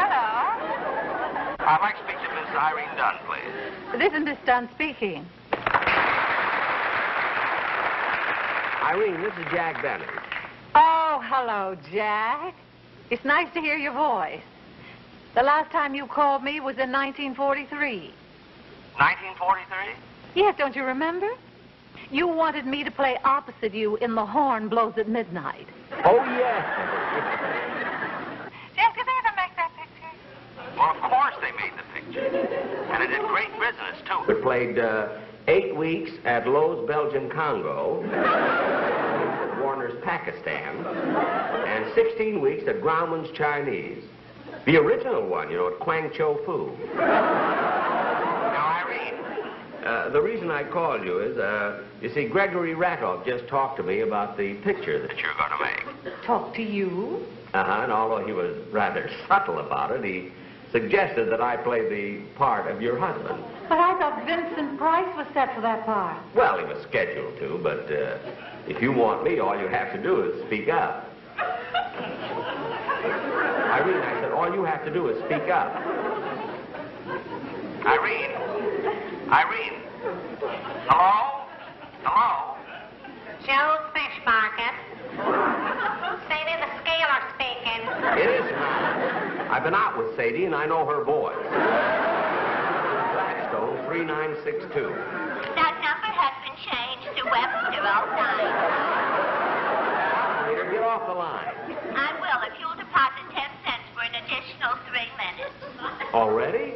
Hello? I'd like to speak to Miss Irene Dunne, please. This is Miss Dunne speaking. Irene, this is Jack Benny. Oh, hello, Jack. It's nice to hear your voice. The last time you called me was in 1943. 1943? Yes, don't you remember? You wanted me to play opposite you in The Horn Blows at Midnight. Oh, yes. Jack, did they ever make that picture? Well, of course they made the picture. And it did great business, too. It played uh, eight weeks at Loew's Belgian Congo, Warner's Pakistan, and 16 weeks at Grauman's Chinese. The original one, you know, at Kwang Cho Fu. Now, Irene, uh, the reason I called you is, uh, you see, Gregory Ratoff just talked to me about the picture that you're going to make. Talk to you? Uh-huh, and although he was rather subtle about it, he suggested that I play the part of your husband. But I thought Vincent Price was set for that part. Well, he was scheduled to, but uh, if you want me, all you have to do is speak up. Irene, I said, all you have to do is speak up. Irene? Irene? Hello? Hello? Joe's Fish Market. Sadie the Scaler speaking. It is not. I've been out with Sadie, and I know her voice. Blackstone 3962. Changed to Webster 09. Later, get off the line. I will if you'll deposit 10 cents for an additional three minutes. Already?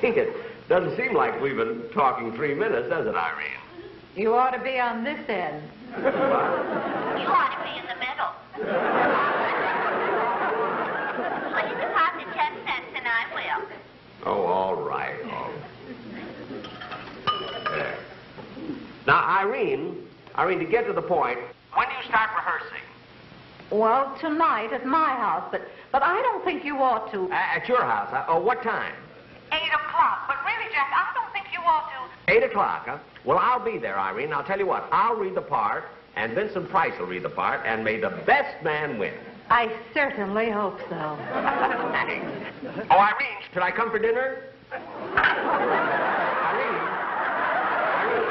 Gee, it doesn't seem like we've been talking three minutes, does it, Irene? You ought to be on this end. You ought to be in the middle. Please deposit 10 cents and I will. Oh, all right. All right. There. Now, Irene, Irene, to get to the point, when do you start rehearsing? Well, tonight at my house, but but I don't think you ought to. A- at your house. Uh, oh, what time? Eight o'clock. But really, Jack, I don't think you ought to. Eight o'clock, huh? Well, I'll be there, Irene. I'll tell you what. I'll read the part, and Vincent Price will read the part, and may the best man win. I certainly hope so. Thanks. Oh, Irene, should I come for dinner? Irene. Irene.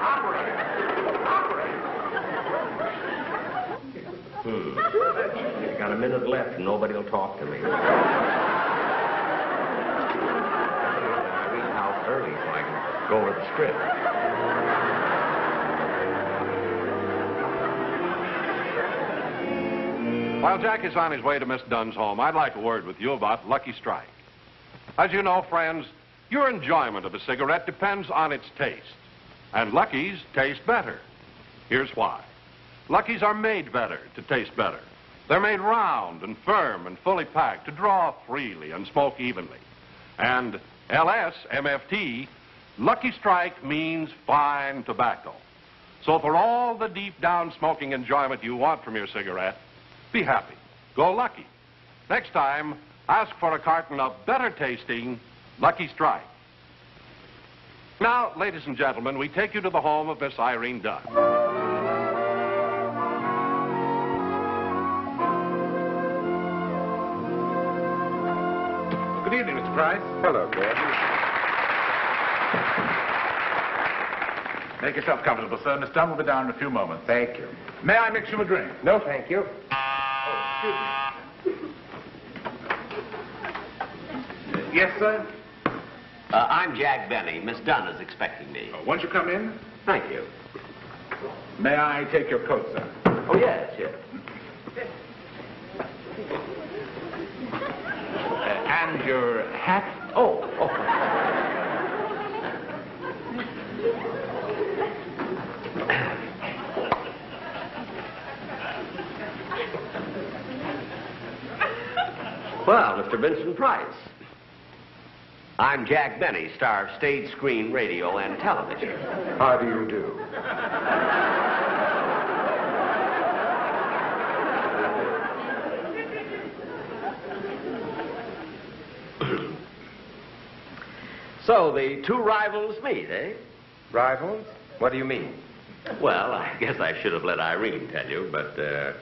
Operator. Operator. Hmm. I got a minute left and nobody will talk to me. I read house early so I can go over the script. While Jack is on his way to Miss Dunne's home, I'd like a word with you about Lucky Strike. As you know, friends, your enjoyment of a cigarette depends on its taste. And Lucky's taste better. Here's why. Lucky's are made better to taste better. They're made round and firm and fully packed to draw freely and smoke evenly. And LS, MFT, Lucky Strike means fine tobacco. So for all the deep down smoking enjoyment you want from your cigarette, be happy. Go lucky. Next time, ask for a carton of better tasting Lucky Strike. Now, ladies and gentlemen, we take you to the home of Miss Irene Dunne. Price. Hello, Gordon. Make yourself comfortable, sir. Miss Dunne will be down in a few moments. Thank you. May I mix you a drink? No, thank you. excuse me. Yes, sir? Uh, I'm Jack Benny. Miss Dunne is expecting me. Uh, won't you come in? Thank you. May I take your coat, sir? Oh, yes, yes. And your hat? Oh, oh. Well, Mr. Vincent Price. I'm Jack Benny, star of stage, screen, radio, and television. How do you do? So the two rivals meet, eh? Rivals? What do you mean? Well, I guess I should have let Irene tell you, but uh,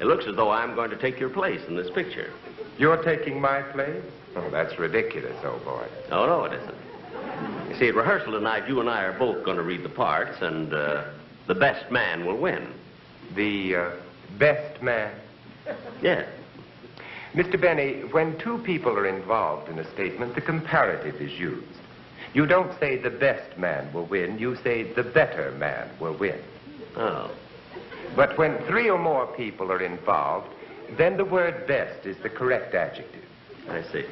it looks as though I'm going to take your place in this picture. You're taking my place? Oh, that's ridiculous, old boy. Oh, no, it isn't. You see, at rehearsal tonight, you and I are both going to read the parts, and uh, the best man will win. The uh, best man? Yeah. Mr. Benny, when two people are involved in a statement, the comparative is used. You don't say the best man will win, you say the better man will win. Oh. But when three or more people are involved, then the word best is the correct adjective. I see.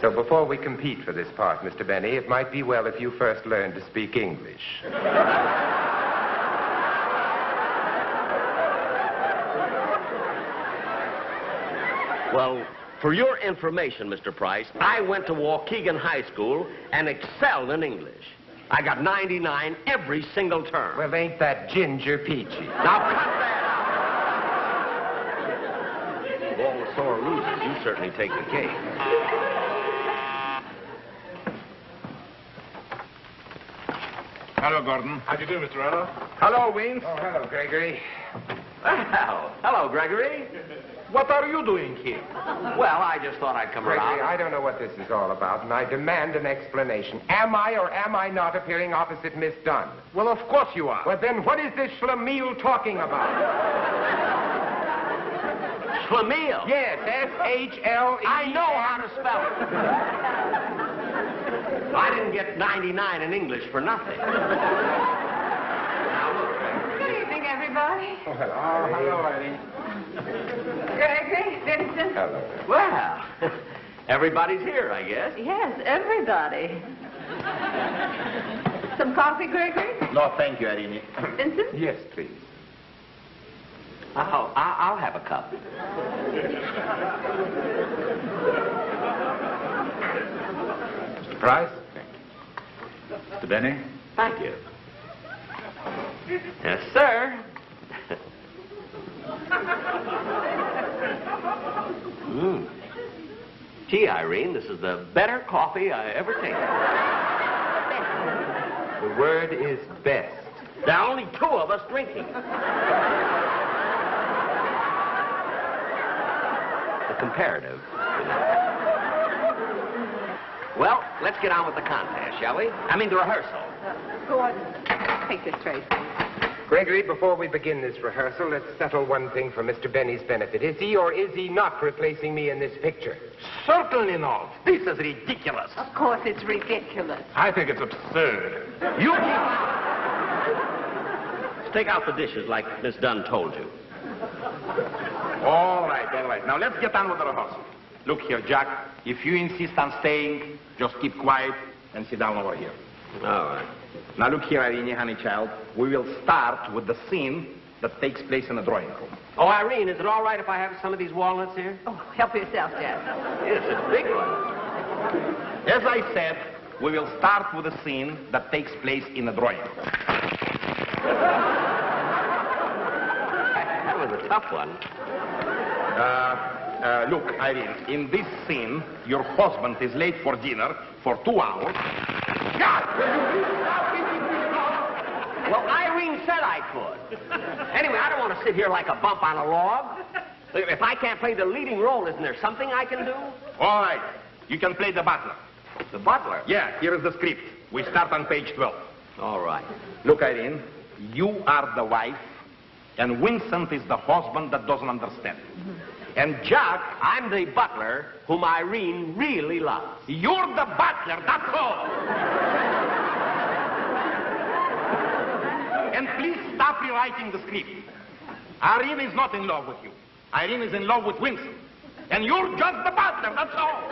So before we compete for this part, Mr. Benny, it might be well if you first learn to speak English. Well, for your information, Mr. Price, I went to Waukegan High School and excelled in English. I got 99 every single term. Well, ain't that ginger peachy? Now, cut that out! Of all the sore losers, you certainly take the cake. Hello, Gordon. How do you do, Mr. Otto? Hello, Wings. Oh, hello, Gregory. Well, hello, Gregory. What are you doing here? Well, I just thought I'd come Gregory, around. I don't know what this is all about, and I demand an explanation. Am I or am I not appearing opposite Miss Dunne? Well, of course you are. Well, then what is this schlemiel talking about? Schlemiel. Yes, S-H-L-E. I know how to spell it. I didn't get 99 in English for nothing. Good evening, everybody. Oh, hello. Oh, hello, Irene. Gregory, Vincent. Hello. Well, everybody's here, I guess. Yes, everybody. Some coffee, Gregory? No, thank you, Irene. Vincent? Yes, please. I'll, I'll I'll have a cup. Mr. Price? Thank you. Mr. Benny? Thank you. Yes, sir. Mm. Gee, Irene, this is the better coffee I ever tasted. The word is best. There are only two of us drinking. The comparative. Well, let's get on with the contest, shall we? I mean, the rehearsal. Go on. Take this tray. Gregory, before we begin this rehearsal, let's settle one thing for Mr. Benny's benefit. Is he or is he not replacing me in this picture? Certainly not. This is ridiculous. Of course it's ridiculous. I think it's absurd. You Take out the dishes like Miss Dunne told you. All right, all right. Now let's get on with the rehearsal. Look here, Jack. If you insist on staying, just keep quiet and sit down over here. All right. Now look here, Irene, honey child. We will start with the scene that takes place in the drawing room. Oh, Irene, is it all right if I have some of these walnuts here? Oh, help yourself, Jack. Yes, it's a big one. As I said, we will start with a scene that takes place in the drawing room. That was a tough one. Uh, uh, look, Irene, in this scene, your husband is late for dinner for two hours. God! Well, Irene said I could. Anyway, I don't want to sit here like a bump on a log. If I can't play the leading role, isn't there something I can do? All right, you can play the butler. The butler? Yeah, here is the script. We start on page 12. All right. Look, Irene, you are the wife, and Vincent is the husband that doesn't understand. And Jack, I'm the butler whom Irene really loves. you're the butler, that's all. and please stop rewriting the script. Irene is not in love with you. Irene is in love with Winston. And you're just the butler, that's all.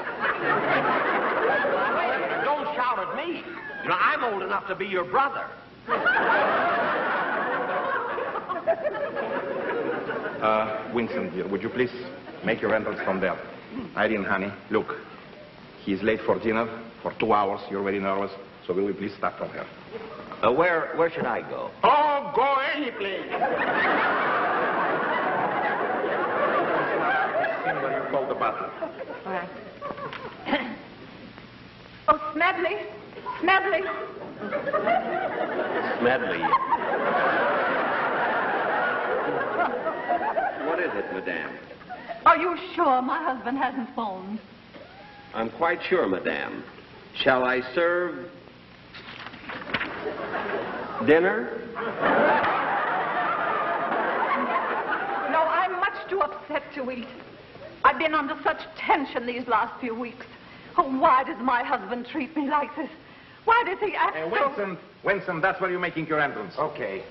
Don't shout at me. You know, I'm old enough to be your brother. Uh, Winston, dear, would you please make your entrance from there? Irene, honey, look. He's late for dinner for two hours. You're very nervous. So will you please start from here? Uh, where, where should I go? Oh, go any place. Scene you call the butler. All right. oh, Smedley. Smedley. Smedley. What is it, madame? Are you sure my husband hasn't phoned? I'm quite sure, madame. Shall I serve dinner? No, I'm much too upset to eat. I've been under such tension these last few weeks. Oh, why does my husband treat me like this? Why does he act Hey, so... Winston, Winston, that's where you're making your entrance. Okay.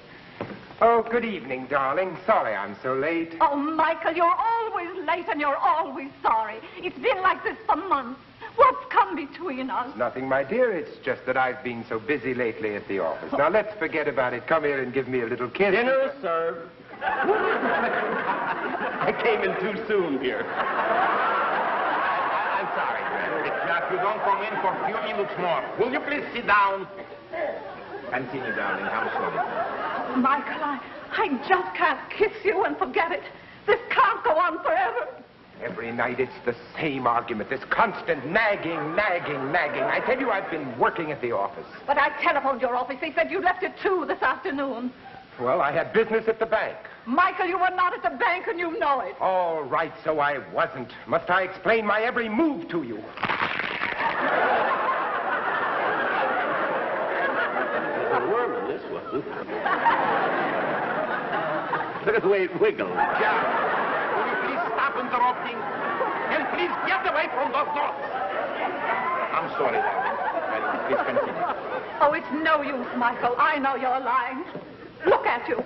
Oh, good evening, darling. Sorry I'm so late. Oh, Michael, you're always late and you're always sorry. It's been like this for months. What's come between us? Nothing, my dear. It's just that I've been so busy lately at the office. Now, let's forget about it. Come here and give me a little kiss. Dinner is served. I came in too soon here. I'm sorry, Jack. Jack, you don't come in for a few minutes more. Will you please sit down? Continue, darling. I'm sorry. Michael, I, I just can't kiss you and forget it. This can't go on forever. Every night it's the same argument, this constant nagging, nagging, nagging. I tell you, I've been working at the office. But I telephoned your office. They said you left at 2 this afternoon. Well, I had business at the bank. Michael, you were not at the bank and you know it. All right, so I wasn't. Must I explain my every move to you? There's a worm in this one. Look at the way it wiggles. Jack, will you please stop interrupting? And please get away from those doors. I'm sorry, darling. Well, please continue. Oh, it's no use, Michael. I know you're lying. Look at you.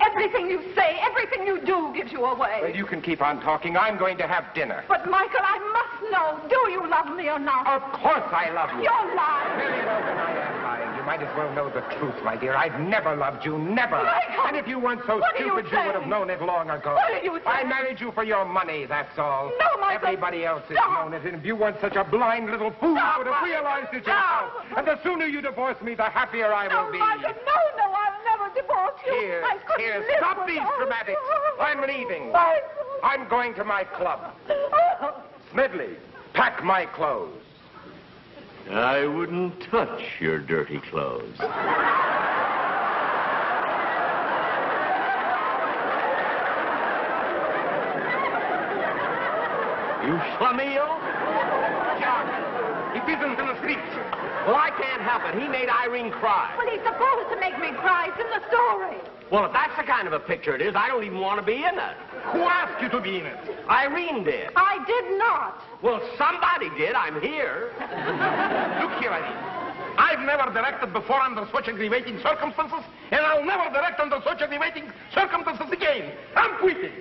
Everything you say, everything you do gives you away. Well, you can keep on talking. I'm going to have dinner. But, Michael, I must know. Do you love me or not? Of course I love you. You're lying. Very well, then I am lying. You might as well know the truth, my dear. I've never loved you, never. Michael! And if you weren't so What are you stupid, you, would have known it long ago. What are you I married you for your money, that's all. No, Michael. Everybody else has known it, and if you weren't such a blind little fool, you would have realized it yourself. And the sooner you divorce me, the happier I No, will be. Michael, no, no, I'll never divorce you. Here, here, stop these dramatics. I'm leaving. Michael. I'm going to my club. Oh. Smedley, pack my clothes. I wouldn't touch your dirty clothes. You schlemiel? Jack, it isn't in the streets. Well, I can't help it. He made Irene cry. Well, he's supposed to make me cry. It's in the story. Well, if that's the kind of a picture it is, I don't even want to be in it. Who asked you to be in it? Irene did. I did not. Well, somebody did. I'm here. Look here, Irene. I've never directed before under such aggravating circumstances, and I'll never direct under such aggravating circumstances again. I'm quitting.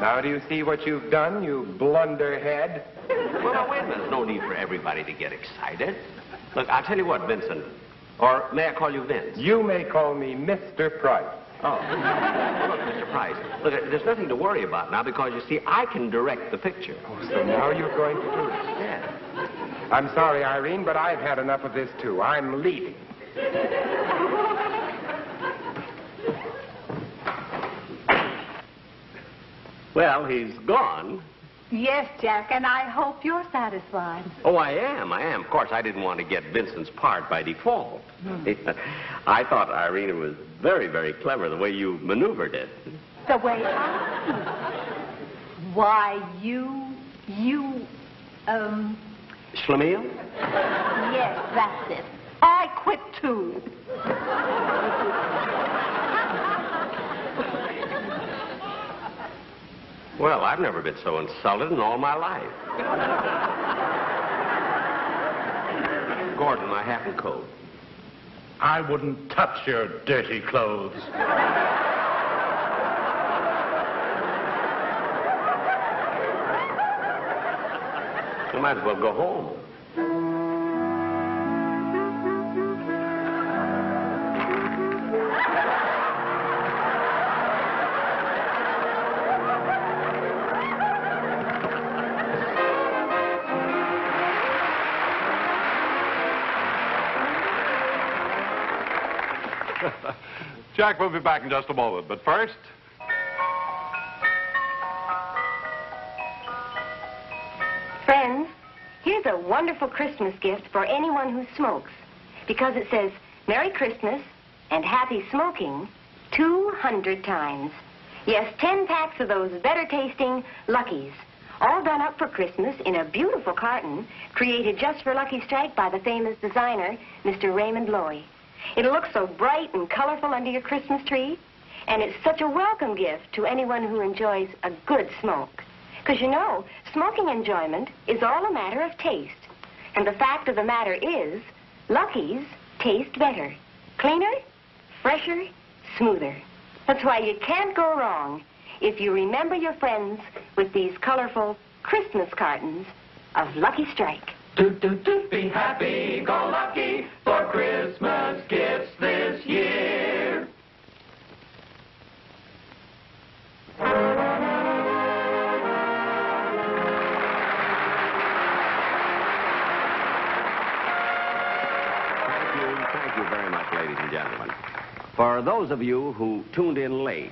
Now do you see what you've done, you blunderhead? Well, now, wait a minute. There's no need for everybody to get excited. Look, I'll tell you what, Vincent. Or may I call you Vince? You may call me Mr. Price. Oh. Well, look, Mr. Price. Look, there's nothing to worry about now because, you see, I can direct the picture. Oh, so now you're going to do it. Yeah. I'm sorry, Irene, but I've had enough of this too. I'm leaving. Well, he's gone. Yes, Jack, and I hope you're satisfied. Oh, I am. I am. Of course, I didn't want to get Vincent's part by default. I thought Irene was very, very clever the way you maneuvered it. The way I Why, you, you, um, Schlemiel? yes, that's it. I quit too. Well, I've never been so insulted in all my life. Gordon, my hat and coat. I wouldn't touch your dirty clothes. You might as well go home. Jack, we'll be back in just a moment. But first, Friends, here's a wonderful Christmas gift for anyone who smokes. Because it says, Merry Christmas and Happy Smoking 200 times. Yes, 10 packs of those better tasting Luckies. All done up for Christmas in a beautiful carton created just for Lucky Strike by the famous designer, Mr. Raymond Loewy. It looks so bright and colorful under your Christmas tree. And it's such a welcome gift to anyone who enjoys a good smoke. Because you know, smoking enjoyment is all a matter of taste. And the fact of the matter is, Lucky's taste better. Cleaner, fresher, smoother. That's why you can't go wrong if you remember your friends with these colorful Christmas cartons of Lucky Strike. Be happy, go lucky for Christmas gifts this year. Thank you. Thank you very much, ladies and gentlemen. For those of you who tuned in late,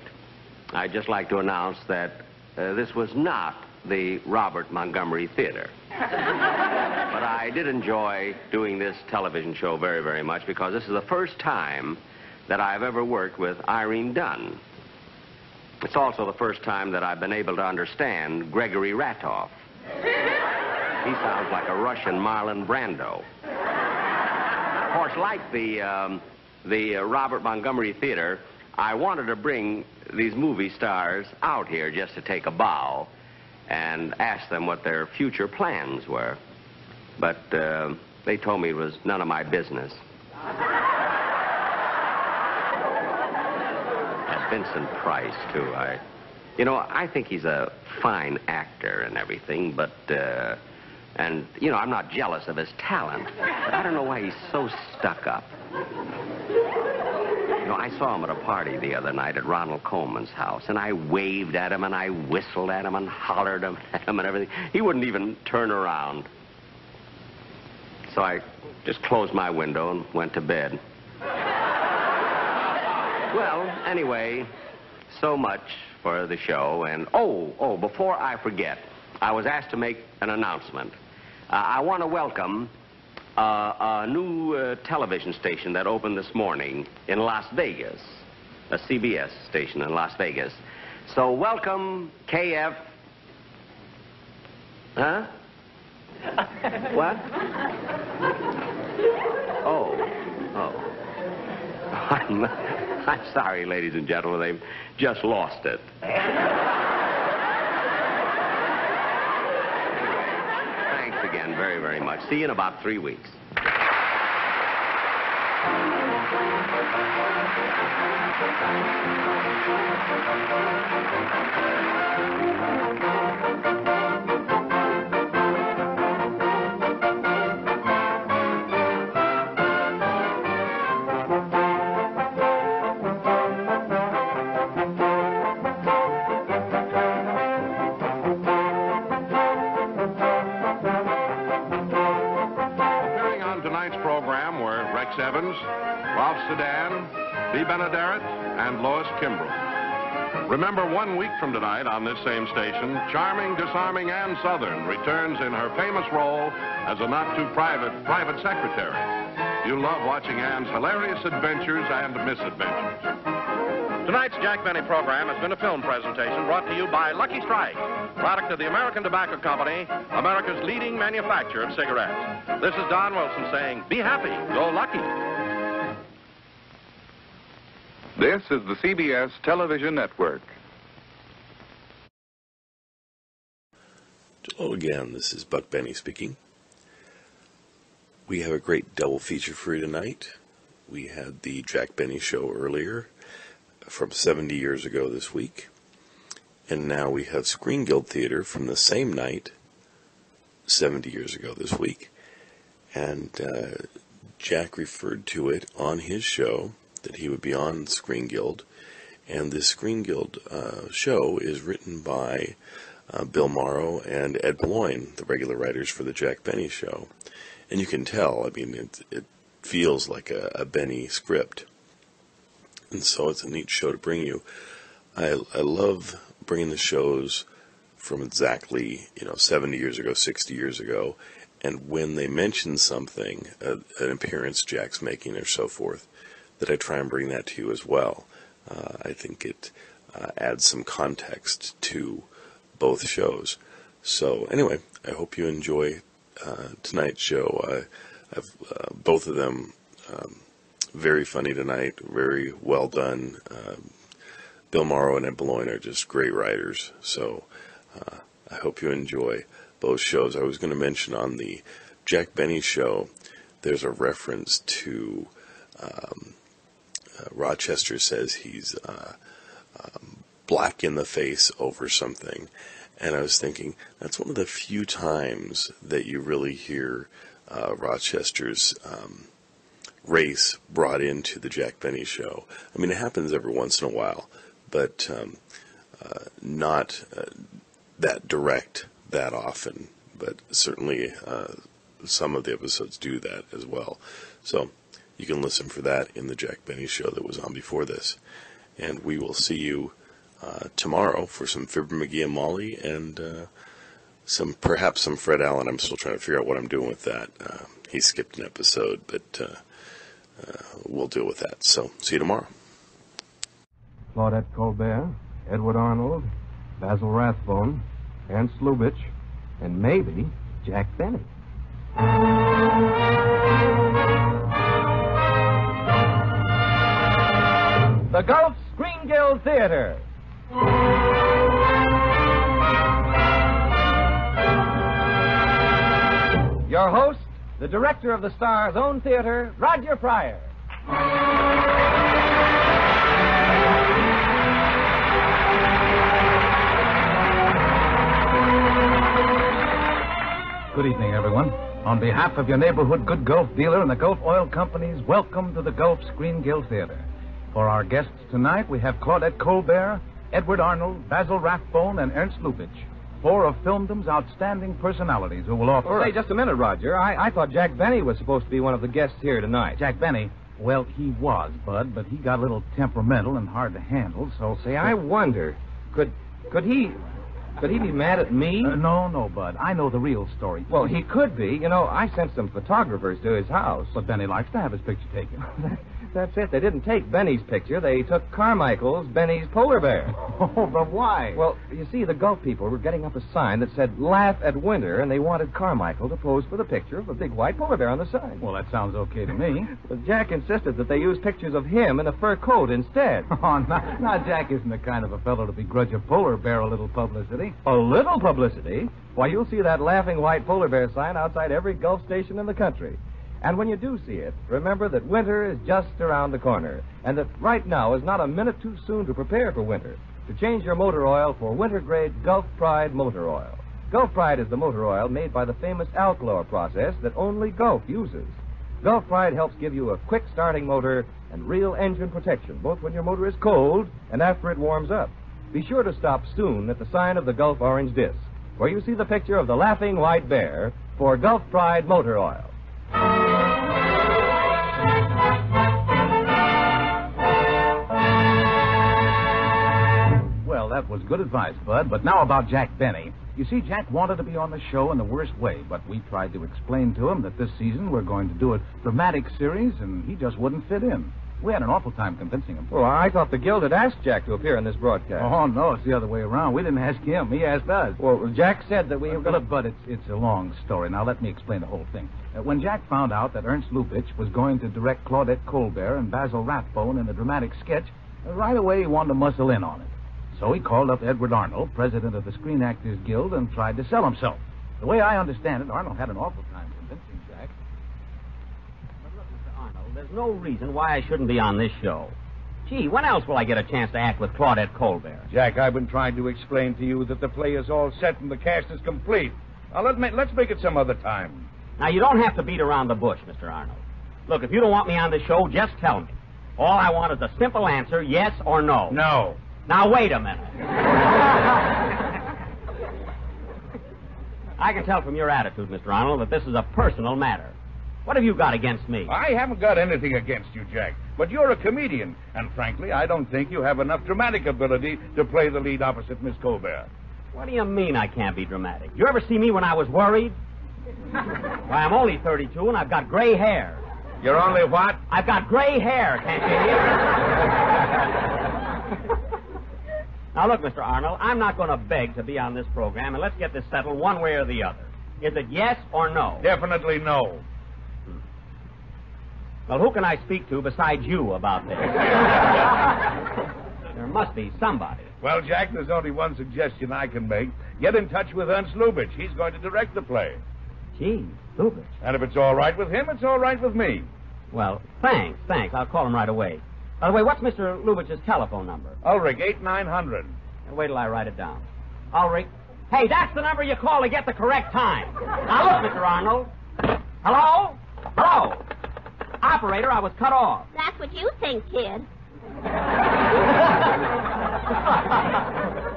I'd just like to announce that uh, this was not the Robert Montgomery Theater. but I did enjoy doing this television show very, very much because this is the first time that I've ever worked with Irene Dunne. It's also the first time that I've been able to understand Gregory Ratoff. He sounds like a Russian Marlon Brando. Of course, like the um, the uh, Robert Montgomery Theater, I wanted to bring these movie stars out here just to take a bow and asked them what their future plans were. But uh, they told me it was none of my business. That Vincent Price, too. I, you know, I think he's a fine actor and everything, but, uh, and, you know, I'm not jealous of his talent. But I don't know why he's so stuck up. Know, I saw him at a party the other night at Ronald Colman's house, and I waved at him and I whistled at him and hollered at him and everything. He wouldn't even turn around. So I just closed my window and went to bed. Well, anyway, so much for the show. And oh, oh, before I forget, I was asked to make an announcement. Uh, I want to welcome uh, a new uh, television station that opened this morning in Las Vegas. a CBS station in Las Vegas. So welcome, KF. Huh? what? Oh, oh. I'm, I'm sorry, ladies and gentlemen. They've just lost it. Thanks again very, much. See you in about three weeks. Appearing Remember, one week from tonight on this same station, charming, disarming Ann Sothern returns in her famous role as a not-too-private private secretary. You'll love watching Ann's hilarious adventures and misadventures. Tonight's Jack Benny program has been a film presentation brought to you by Lucky Strike, product of the American Tobacco Company, America's leading manufacturer of cigarettes. This is Don Wilson saying, be happy, go lucky. This is the CBS Television Network. Hello again, this is Buck Benny speaking. We have a great double feature for you tonight. We had the Jack Benny show earlier from 70 years ago this week. And now we have Screen Guild Theater from the same night, 70 years ago this week. And uh, Jack referred to it on his show that he would be on Screen Guild. And this Screen Guild uh, show is written by uh, Bill Morrow and Ed Beloin, the regular writers for the Jack Benny show. And you can tell, I mean, it, it feels like a, a Benny script. And so it's a neat show to bring you. I, I love bringing the shows from exactly, you know, 70 years ago, 60 years ago. And when they mention something, uh, an appearance Jack's making or so forth, that I try and bring that to you as well. Uh, I think it uh, adds some context to both shows. So anyway, I hope you enjoy uh, tonight's show. Uh, both of them um, very funny tonight, very well done. Um, Bill Morrow and Ed Beloin are just great writers. So uh, I hope you enjoy both shows. I was going to mention on the Jack Benny show, there's a reference to um, Rochester says he's uh, um, black in the face over something. And I was thinking, that's one of the few times that you really hear uh, Rochester's um, race brought into the Jack Benny show. I mean, it happens every once in a while, but um, uh, not uh, that direct that often. But certainly, uh, some of the episodes do that as well. So you can listen for that in the Jack Benny show that was on before this. And we will see you uh, tomorrow for some Fibber McGee and Molly and uh, some perhaps some Fred Allen. I'm still trying to figure out what I'm doing with that. Uh, he skipped an episode, but uh, uh, we'll deal with that. So see you tomorrow. Claudette Colbert, Edward Arnold, Basil Rathbone, Ernst Lubitsch, and maybe Jack Benny. The Gulf Screen Guild Theater. Your host, the director of the Star's own theater, Roger Pryor. Good evening, everyone. On behalf of your neighborhood good Gulf dealer and the Gulf Oil Companies, welcome to the Gulf Screen Guild Theater. For our guests tonight, we have Claudette Colbert, Edward Arnold, Basil Rathbone, and Ernst Lubitsch, four of Filmdom's outstanding personalities who will offer. Say, just a minute, Roger. I, I thought Jack Benny was supposed to be one of the guests here tonight. Jack Benny? Well, he was, Bud, but he got a little temperamental and hard to handle, so. Say, I wonder, could could he could he be mad at me? Uh, no, no, Bud. I know the real story. Well, he could be. You know, I sent some photographers to his house. But Benny likes to have his picture taken. that's it. They didn't take Benny's picture. They took Carmichael's Benny's polar bear. Oh, but why? Well, you see, the Gulf people were getting up a sign that said "Laugh at Winter," and they wanted Carmichael to pose for the picture of a big white polar bear on the sign. Well, that sounds okay to me. But Jack insisted that they use pictures of him in a fur coat instead. Oh, now, now, Jack isn't the kind of a fellow to begrudge a polar bear a little publicity. A little publicity? Why, you'll see that laughing white polar bear sign outside every Gulf station in the country. And when you do see it, remember that winter is just around the corner, and that right now is not a minute too soon to prepare for winter. To change your motor oil for winter grade Gulf Pride motor oil. Gulf Pride is the motor oil made by the famous Alchlor process that only Gulf uses. Gulf Pride helps give you a quick starting motor and real engine protection, both when your motor is cold and after it warms up. Be sure to stop soon at the sign of the Gulf Orange Disc, where you see the picture of the laughing white bear for Gulf Pride motor oil. That was good advice, Bud. But now about Jack Benny. You see, Jack wanted to be on the show in the worst way, but we tried to explain to him that this season we're going to do a dramatic series, and he just wouldn't fit in. We had an awful time convincing him. Well, I thought the Guild had asked Jack to appear in this broadcast. Oh, no, it's the other way around. We didn't ask him. He asked us. Well, Jack said that we were But, going to. but it's, it's a long story. Now, let me explain the whole thing. Uh, when Jack found out that Ernst Lubitsch was going to direct Claudette Colbert and Basil Rathbone in a dramatic sketch, uh, right away he wanted to muscle in on it. So he called up Edward Arnold, president of the Screen Actors Guild, and tried to sell himself. The way I understand it, Arnold had an awful time convincing Jack. But look, Mr. Arnold, there's no reason why I shouldn't be on this show. Gee, when else will I get a chance to act with Claudette Colbert? Jack, I've been trying to explain to you that the play is all set and the cast is complete. Now, let me, let's make it some other time. Now, you don't have to beat around the bush, Mr. Arnold. Look, if you don't want me on the show, just tell me. All I want is a simple answer, yes or no. No. Now, wait a minute. I can tell from your attitude, Mr. Arnold, that this is a personal matter. What have you got against me? I haven't got anything against you, Jack. But you're a comedian, and frankly, I don't think you have enough dramatic ability to play the lead opposite Miss Colbert. What do you mean I can't be dramatic? You ever see me when I was worried? Why, I'm only 32 and I've got gray hair. You're only what? I've got gray hair, can't you hear? now, look, Mr. Arnold, I'm not going to beg to be on this program, and let's get this settled one way or the other. Is it yes or no? Definitely no. Well, who can I speak to besides you about this? there must be somebody. Well, Jack, there's only one suggestion I can make. Get in touch with Ernst Lubitsch. He's going to direct the play. Gee, Lubitsch. And if it's all right with him, it's all right with me. Well, thanks, thanks. I'll call him right away. By the way, what's Mr. Lubitsch's telephone number? Ulrich, 8900. Wait till I write it down. Ulrich. Hey, that's the number you call to get the correct time. Now look, Mr. Arnold. Hello? Hello? Operator, I was cut off. That's what you think, kid.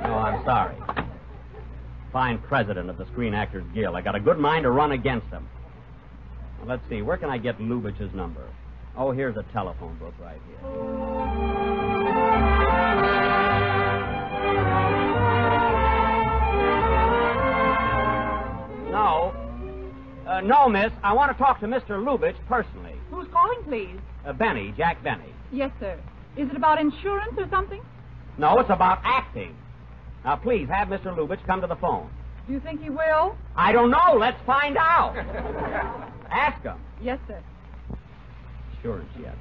Oh, I'm sorry. Fine president of the Screen Actors Guild. I got a good mind to run against him. Well, let's see. Where can I get Lubitsch's number? Oh, here's a telephone book right here. No. Uh, no, miss. I want to talk to Mr. Lubitsch personally. Who's calling, please? Uh, Benny, Jack Benny. Yes, sir. Is it about insurance or something? No, it's about acting. Now, please have Mr. Lubitsch come to the phone. Do you think he will? I don't know. Let's find out. Ask him. Yes, sir. Insurance yet.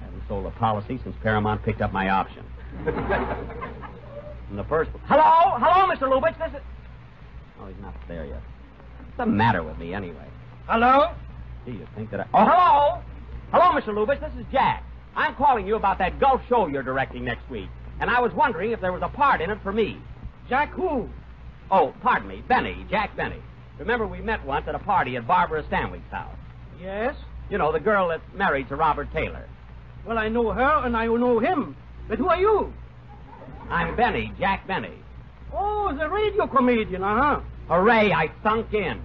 I haven't sold a policy since Paramount picked up my option. In the first. Hello? Hello, Mr. Lubitsch. This is. Oh, he's not there yet. What's the matter with me, anyway? Hello? Do you think that I. Oh, hello! Hello, Mr. Lubitsch. This is Jack. I'm calling you about that Gulf show you're directing next week. And I was wondering if there was a part in it for me. Jack who? Oh, pardon me. Benny. Jack Benny. Remember we met once at a party at Barbara Stanwyck's house. Yes? You know, the girl that's married to Robert Taylor. Well, I know her and I know him. But who are you? I'm Benny, Jack Benny. Oh, the radio comedian, uh-huh. Hooray, I sunk in.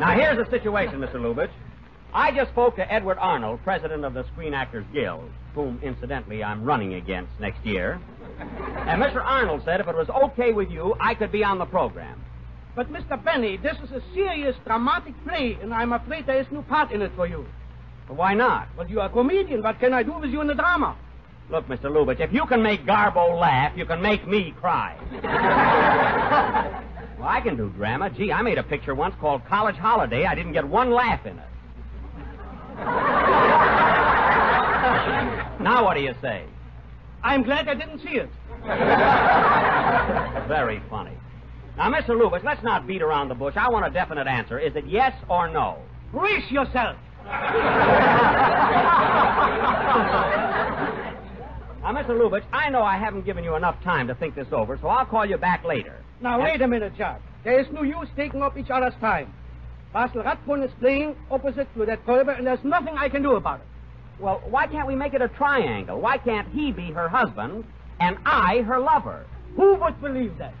now, here's the situation, Mr. Lubitsch. I just spoke to Edward Arnold, president of the Screen Actors Guild, whom, incidentally, I'm running against next year. And Mr. Arnold said if it was okay with you, I could be on the program. But, Mr. Benny, this is a serious, dramatic play, and I'm afraid there is no part in it for you. Why not? Well, you are a comedian. What can I do with you in the drama? Look, Mr. Lubitsch, if you can make Garbo laugh, you can make me cry. well, I can do drama. Gee, I made a picture once called College Holiday. I didn't get one laugh in it. now, what do you say? I'm glad I didn't see it. Very funny. Now, Mr. Lubitsch, let's not beat around the bush. I want a definite answer. Is it yes or no? Brace yourself. Now, Mr. Lubitsch, I know I haven't given you enough time to think this over, so I'll call you back later. Now, And- wait a minute, Jack. There is no use taking up each other's time. Basil Rathbone is playing opposite to that Colbert, and there's nothing I can do about it. Well, why can't we make it a triangle? Why can't he be her husband and I her lover? Who would believe that?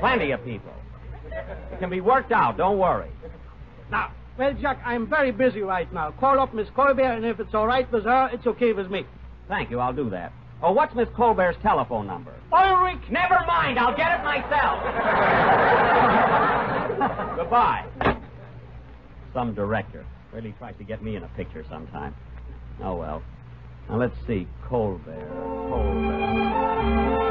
Plenty of people. It can be worked out, don't worry. Now, well, Jack, I'm very busy right now. Call up Miss Colbert, and if it's all right with her, it's okay with me. Thank you, I'll do that. Oh, what's Miss Colbert's telephone number? Ulrich! Never mind, I'll get it myself. Goodbye. Some director really tries to get me in a picture sometime. Oh, well. Now, let's see. Colbert. Colbert.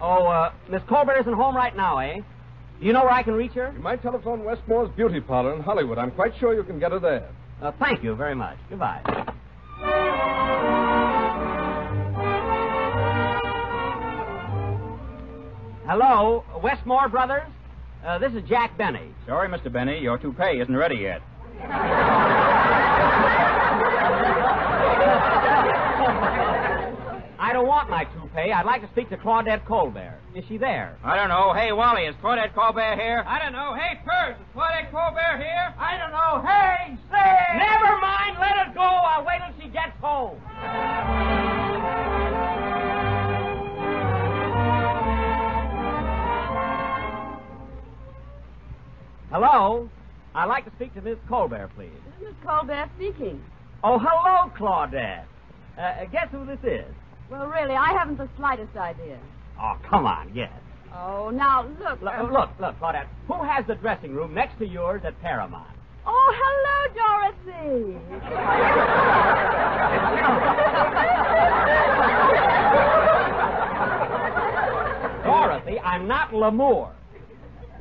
Oh, uh, Miss Colbert isn't home right now, eh? Do you know where I can reach her? You might telephone Westmore's Beauty Parlor in Hollywood. I'm quite sure you can get her there. Uh, thank you very much. Goodbye. Hello, Westmore Brothers? Uh, this is Jack Benny. Sorry, Mr. Benny, your toupee isn't ready yet. I don't want my toupee. I'd like to speak to Claudette Colbert. Is she there? I don't know. Hey, Wally, is Claudette Colbert here? I don't know. Hey, Perc, is Claudette Colbert here? I don't know. Hey, say! Never mind, let it go. I'll wait till she gets home. Hello? I'd like to speak to Miss Colbert, please. Is Miss Colbert speaking. Oh, hello, Claudette. Uh, guess who this is? Well, really, I haven't the slightest idea. Oh, come on, yes. Oh, now, look. Look, uh, look, look, Claudette. Who has the dressing room next to yours at Paramount? Oh, hello, Dorothy. Dorothy, I'm not Lamour.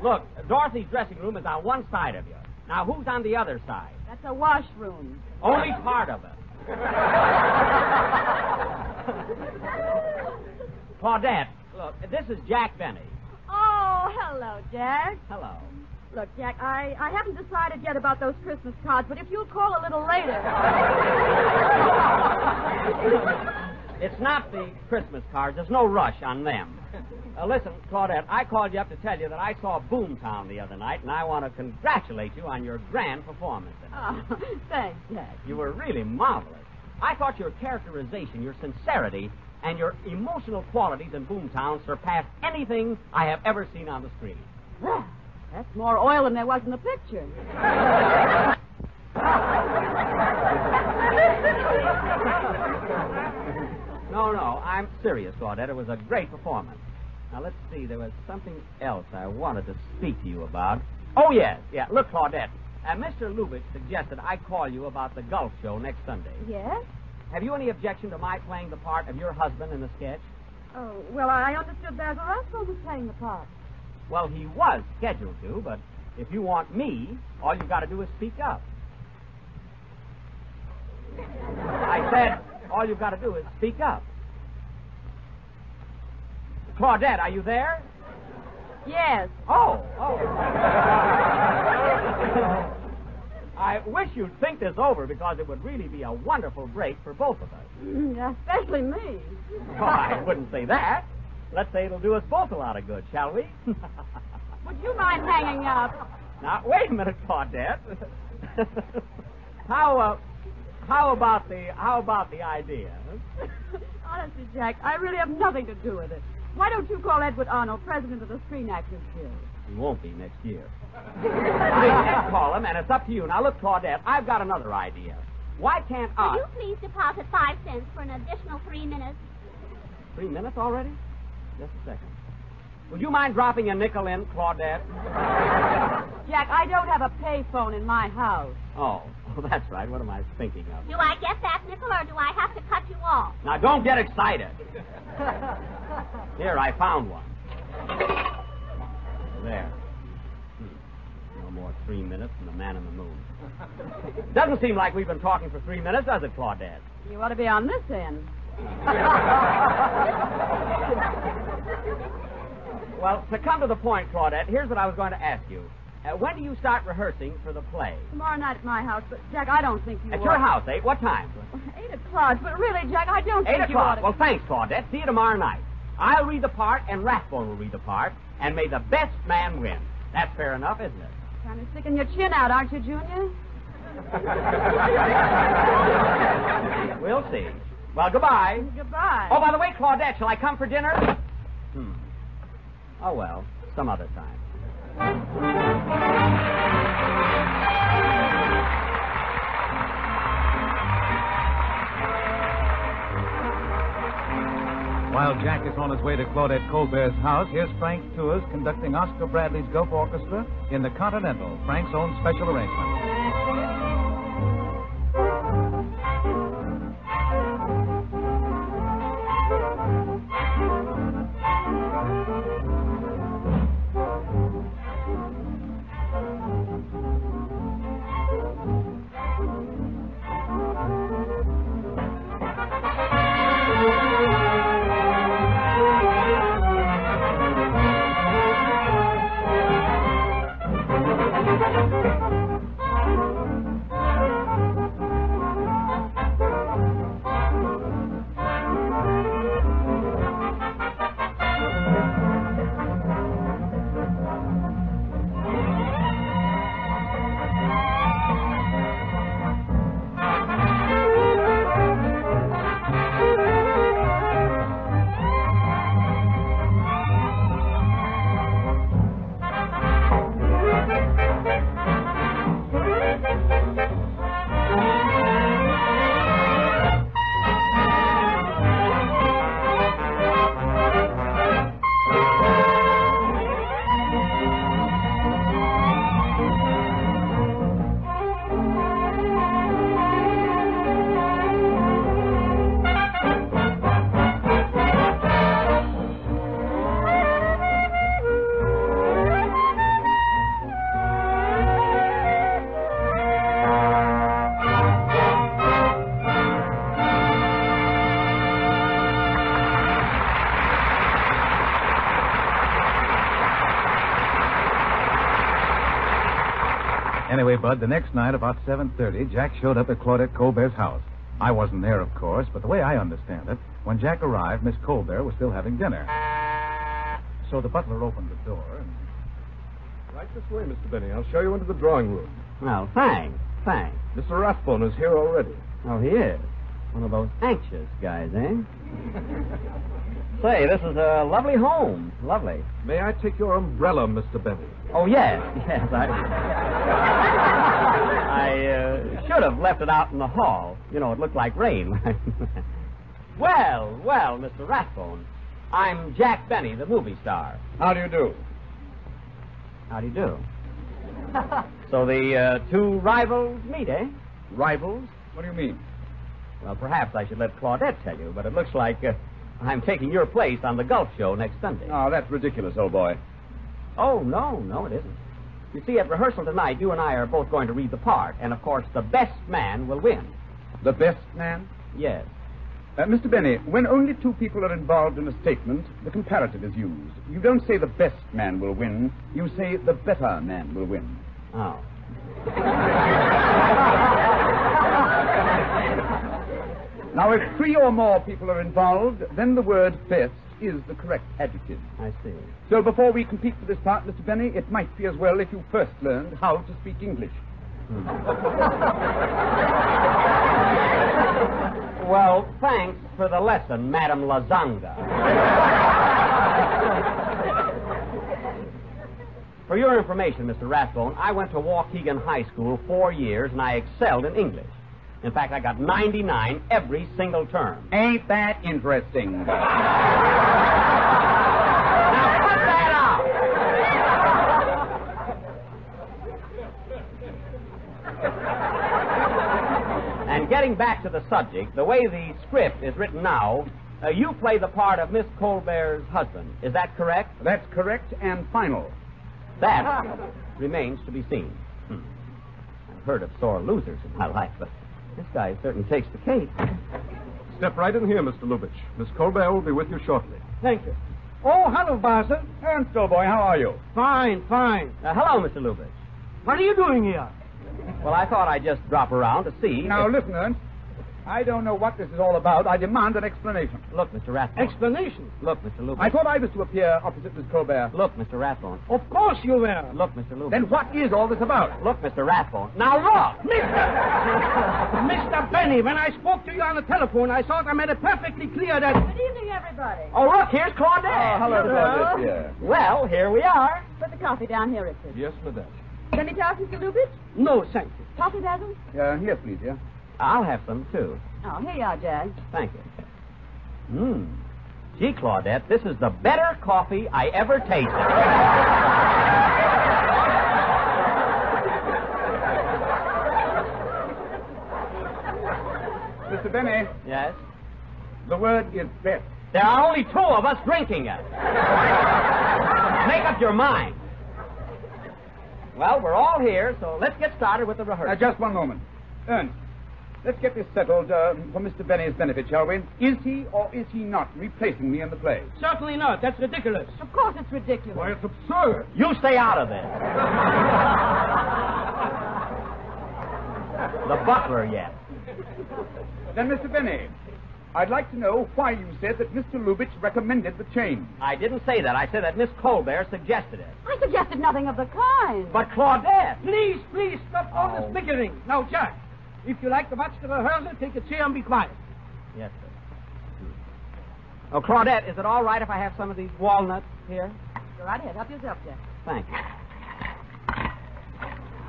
Look, Dorothy's dressing room is on one side of you. Now, who's on the other side? That's a washroom. Only part of it. Claudette, look, this is Jack Benny. Oh, hello, Jack. Hello. Look, Jack, I, I haven't decided yet about those Christmas cards, but if you'll call a little later. It's not the Christmas cards. There's no rush on them. Uh, listen, Claudette, I called you up to tell you that I saw Boomtown the other night, and I want to congratulate you on your grand performance. Oh, thanks, Jack. You were really marvelous. I thought your characterization, your sincerity, and your emotional qualities in Boomtown surpassed anything I have ever seen on the screen. Well, that's more oil than there was in the picture. No, no, I'm serious, Claudette. It was a great performance. Now, let's see. There was something else I wanted to speak to you about. Oh, yes. Yeah, look, Claudette. Uh, Mr. Lubitsch suggested I call you about the golf show next Sunday. Yes? Have you any objection to my playing the part of your husband in the sketch? Oh, well, I understood Basil Russell was playing the part. Well, he was scheduled to, but if you want me, all you've got to do is speak up. I said, all you've got to do is speak up. Claudette, are you there? Yes. Oh, oh. I wish you'd think this over because it would really be a wonderful break for both of us. Mm, Especially me. Oh, I wouldn't say that. Let's say it'll do us both a lot of good, shall we? Would you mind hanging up? now, wait a minute, Claudette. how, uh, how about the, how about the idea? Honestly, Jack, I really have nothing to do with it. Why don't you call Edward Arnold president of the Screen Actors Guild? He won't be next year. I did call him, and it's up to you. Now, look, Claudette, I've got another idea. Why can't Will I... you please deposit five cents for an additional three minutes? Three minutes already? Just a second. Would you mind dropping a nickel in, Claudette? Jack, I don't have a payphone in my house. Oh, well, that's right. What am I thinking of? Do I get that nickel or do I have to cut you off? Now, don't get excited. Here, I found one. There. Hmm. No more three minutes and the man in the moon. Doesn't seem like we've been talking for three minutes, does it, Claudette? You ought to be on this end. Well, to come to the point, Claudette, here's what I was going to ask you. Uh, when do you start rehearsing for the play? Tomorrow night at my house, but Jack, I don't think you At ought- your house, eh? What time? Eight o'clock, but really, Jack, I don't Eight think you ought o'clock. to... Well, thanks, Claudette. See you tomorrow night. I'll read the part, and Rathbone will read the part, and may the best man win. That's fair enough, isn't it? Kind of sticking your chin out, aren't you, Junior? We'll see. Well, goodbye. Goodbye. Oh, by the way, Claudette, shall I come for dinner? Oh, well, some other time. While Jack is on his way to Claudette Colbert's house, here's Frank Tours conducting Oscar Bradley's Gulf Orchestra in the Continental, Frank's own special arrangement. Bud, the next night about 7.30, Jack showed up at Claudette Colbert's house. I wasn't there, of course, but the way I understand it, when Jack arrived, Miss Colbert was still having dinner. So the butler opened the door and... Right this way, Mr. Benny. I'll show you into the drawing room. Well, thanks. Thanks. Mr. Rathbone is here already. Oh, he is. One of those anxious guys, eh? Say, this is a lovely home. Lovely. May I take your umbrella, Mr. Benny? Oh, yes. Yes, I... I uh, should have left it out in the hall. You know, it looked like rain. well, well, Mr. Rathbone. I'm Jack Benny, the movie star. How do you do? How do you do? So the uh, two rivals meet, eh? Rivals? What do you mean? Well, perhaps I should let Claudette tell you, but it looks like uh, I'm taking your place on the golf show next Sunday. Oh, that's ridiculous, old boy. Oh, no, no, it isn't. You see, at rehearsal tonight, you and I are both going to read the part, and of course, the best man will win. The best man? Yes. Uh, Mr. Benny, when only two people are involved in a statement, the comparative is used. You don't say the best man will win, you say the better man will win. Oh. Now, if three or more people are involved, then the word best is the correct adjective. I see. So before we compete for this part, Mr. Benny, it might be as well if you first learned how to speak English. Hmm. Well, thanks for the lesson, Madam Lazanga. For your information, Mr. Rathbone, I went to Waukegan High School four years and I excelled in English. In fact, I got 99 every single term. Ain't that interesting? Now, cut that out! And getting back to the subject, the way the script is written now, uh, you play the part of Miss Colbert's husband. Is that correct? That's correct and final. That remains to be seen. Hmm. I've heard of sore losers in my life, but this guy certainly takes the cake. Step right in here, Mr. Lubitsch. Miss Colbert will be with you shortly. Thank you. Oh, hello, Basil. Ernst, old boy, how are you? Fine, fine. Uh, hello, Mr. Lubitsch. What are you doing here? Well, I thought I'd just drop around to see. Now, if- listen, Ernst. I don't know what this is all about. I demand an explanation. Look, Mr. Rathbone. Explanation? Look, Mr. Lubitsch. I thought I was to appear opposite Miss Colbert. Look, Mr. Rathbone. Of course you were. Look, Mr. Lubitsch. Then what is all this about? Look, Mr. Rathbone. Now look! Mr. Mr. Benny, when I spoke to you on the telephone, I thought I made it perfectly clear that. Good evening, everybody. Oh, look, here's Claudette. Oh, hello, Hello. Claudette. Yeah. Well, here we are. Put the coffee down here, Richard. Yes, madame. Any toast, Mr. Lubitsch? No, thank you. Coffee, Basil? Uh, here, please, yeah. I'll have some, too. Oh, here you are, Jag. Thank you. Hmm. Gee, Claudette, this is the better coffee I ever tasted. Mr. Benny, yes? the word is best. There are only two of us drinking it. Make up your mind. Well, we're all here, so let's get started with the Now, rehearsal. just one moment. Ernst, let's get this settled uh, for Mr. Benny's benefit, shall we? Is he or is he not replacing me in the play? Certainly not. That's ridiculous. Of course it's ridiculous. Why, it's absurd. You stay out of this. the butler yet. Then, Mr. Benny, I'd like to know why you said that Mr. Lubitsch recommended the change. I didn't say that. I said that Miss Colbert suggested it. I suggested nothing of the kind. But Claudette. Please, please, stop all Oh. this bickering. Now, Jack, if you like the butt to watch the rehearsal, take a chair and be quiet. Yes, sir. Oh, Claudette, is it all right if I have some of these walnuts here? Go right ahead. Help yourself, Jack. Thank you.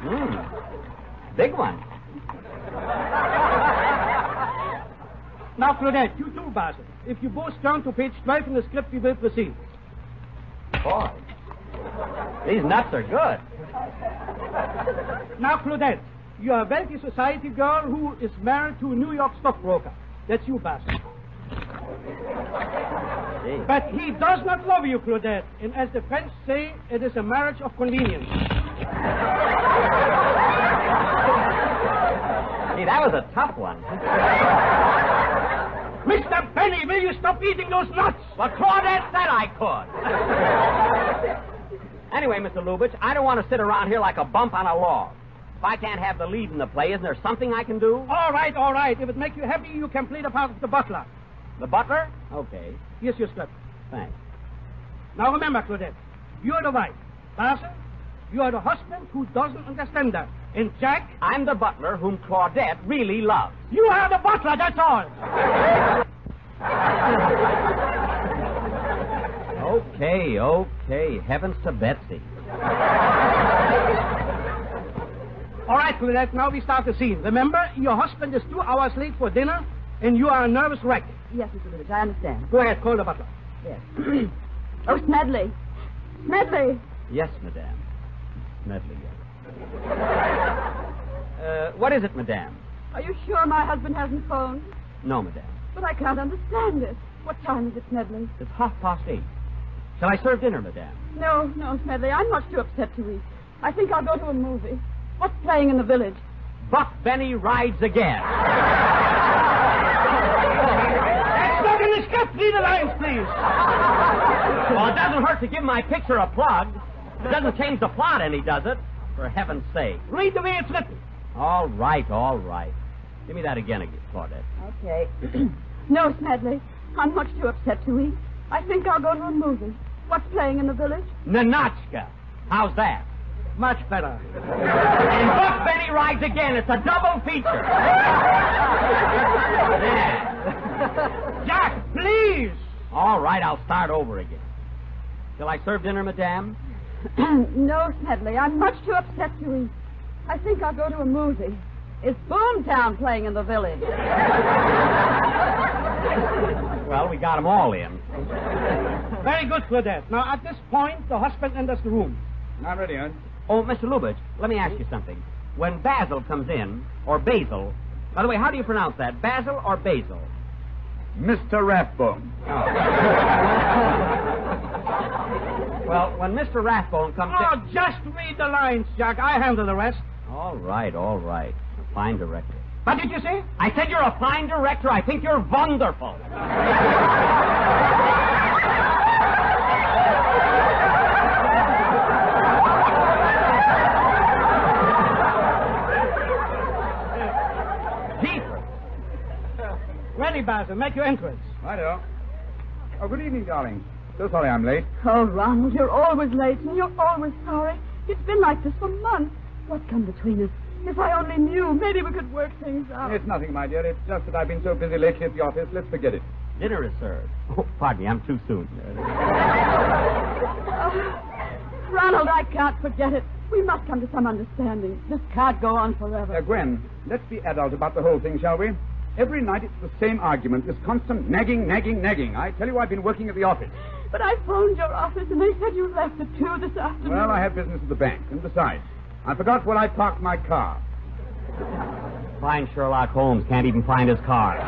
Mmm. Big one. Now, Claudette, you too, Basil. If you both turn to page 12 in the script, we will proceed. Boy. These nuts are good. Now, Claudette, you are a wealthy society girl who is married to a New York stockbroker. That's you. Gee. But he does not love you, Claudette. And as the French say, it is a marriage of convenience. Gee, that was a tough one. Mr. Benny, will you stop eating those nuts? Well, Claudette said I could. anyway, Mr. Lubitsch, I don't want to sit around here like a bump on a log. If I can't have the lead in the play, isn't there something I can do? All right, all right. If it makes you happy, you can play the part of the butler. The butler? Okay. Here's your script. Thanks. Now remember, Claudette, you're the wife. Basil, you are the husband who doesn't understand her. And Jack, I'm the butler whom Claudette really loves. you are the butler, that's all. Okay, okay. Heavens to Betsy. All right, Claudette, now we start the scene. Remember, your husband is two hours late for dinner, and you are a nervous wreck. Yes, Mr. Lubitsch, I understand. Go ahead, call the butler. Yes. oh, Smedley. Smedley. Yes, madame. Medley, yes. Uh, what is it, madame? Are you sure my husband hasn't phoned? No, madame. But I can't understand it. What time is it, Smedley? It's half past eight. Shall I serve dinner, madame? No, no, Smedley. I'm much too upset to eat. I think I'll go to a movie. What's playing in the village? Buck Benny rides again. That's not in the script. Read the lines, please. Well, it doesn't hurt to give my picture a plug. It doesn't change the plot any, does it? For heaven's sake. Read the way it's written. All right, all right. Give me that again, again, Claudette. Okay. no, Smedley. I'm much too upset to eat. I think I'll go to a movie. What's playing in the village? Ninotchka. How's that? Much better. And Buck Benny rides again. It's a double feature. Jack, please. All right, I'll start over again. Shall I serve dinner, madame? no, Smedley, I'm much too upset to eat. I think I'll go to a movie. It's Boomtown playing in the village. Well, we got 'em all in. Very good, Claudette. Now, at this point, the husband enters the room. I'm ready, Ed. Oh, Mr. Lubitsch, let me ask you something. When Basil comes in, or Basil, by the way, how do you pronounce that? Basil or Basil? Mr. Rathbone. Oh. Well, when Mr. Rathbone comes Oh, in. Oh, just read the lines, Jack. I handle the rest. All right, all right. Fine director. What did you say? I said you're a fine director. I think you're wonderful. Ready, Basil. Make your entrance. Righto. Oh, good evening, darling. So sorry I'm late. Oh, Ronald, you're always late and you're always sorry. It's been like this for months. What's come between us? If I only knew, maybe we could work things out. It's nothing, my dear. It's just that I've been so busy lately at the office. Let's forget it. Dinner is served. Oh, pardon me, I'm too soon. Oh, Ronald, I can't forget it. We must come to some understanding. This can't go on forever. Uh, Gwen, let's be adult about the whole thing, shall we? Every night it's the same argument, this constant nagging, nagging, nagging. I tell you, I've been working at the office. But I phoned your office and they said you left at two this afternoon. Well, I have business at the bank. And besides, I forgot where I parked my car. Fine Sherlock Holmes can't even find his car.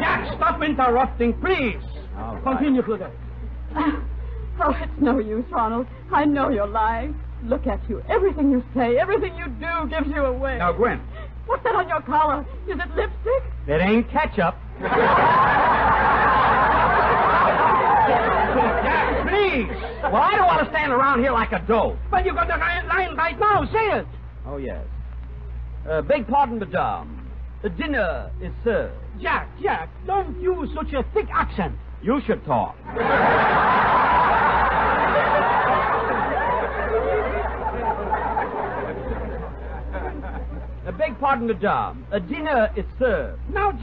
Jack, stop interrupting, please. Continue, Claudette. Oh, it's no use, Ronald. I know you're lying. Look at you. Everything you say, everything you do gives you away. Now, Gwen. What's that on your collar? Is it lipstick? It ain't ketchup. Jack, please. Well, I don't want to stand around here like a dope. But you got the line line right now. Say it. Oh, yes. Uh, beg pardon, madame. The dinner is served. Jack, Jack, don't use such a thick accent. You should talk. Uh, beg pardon, madame. A dinner is served. Now.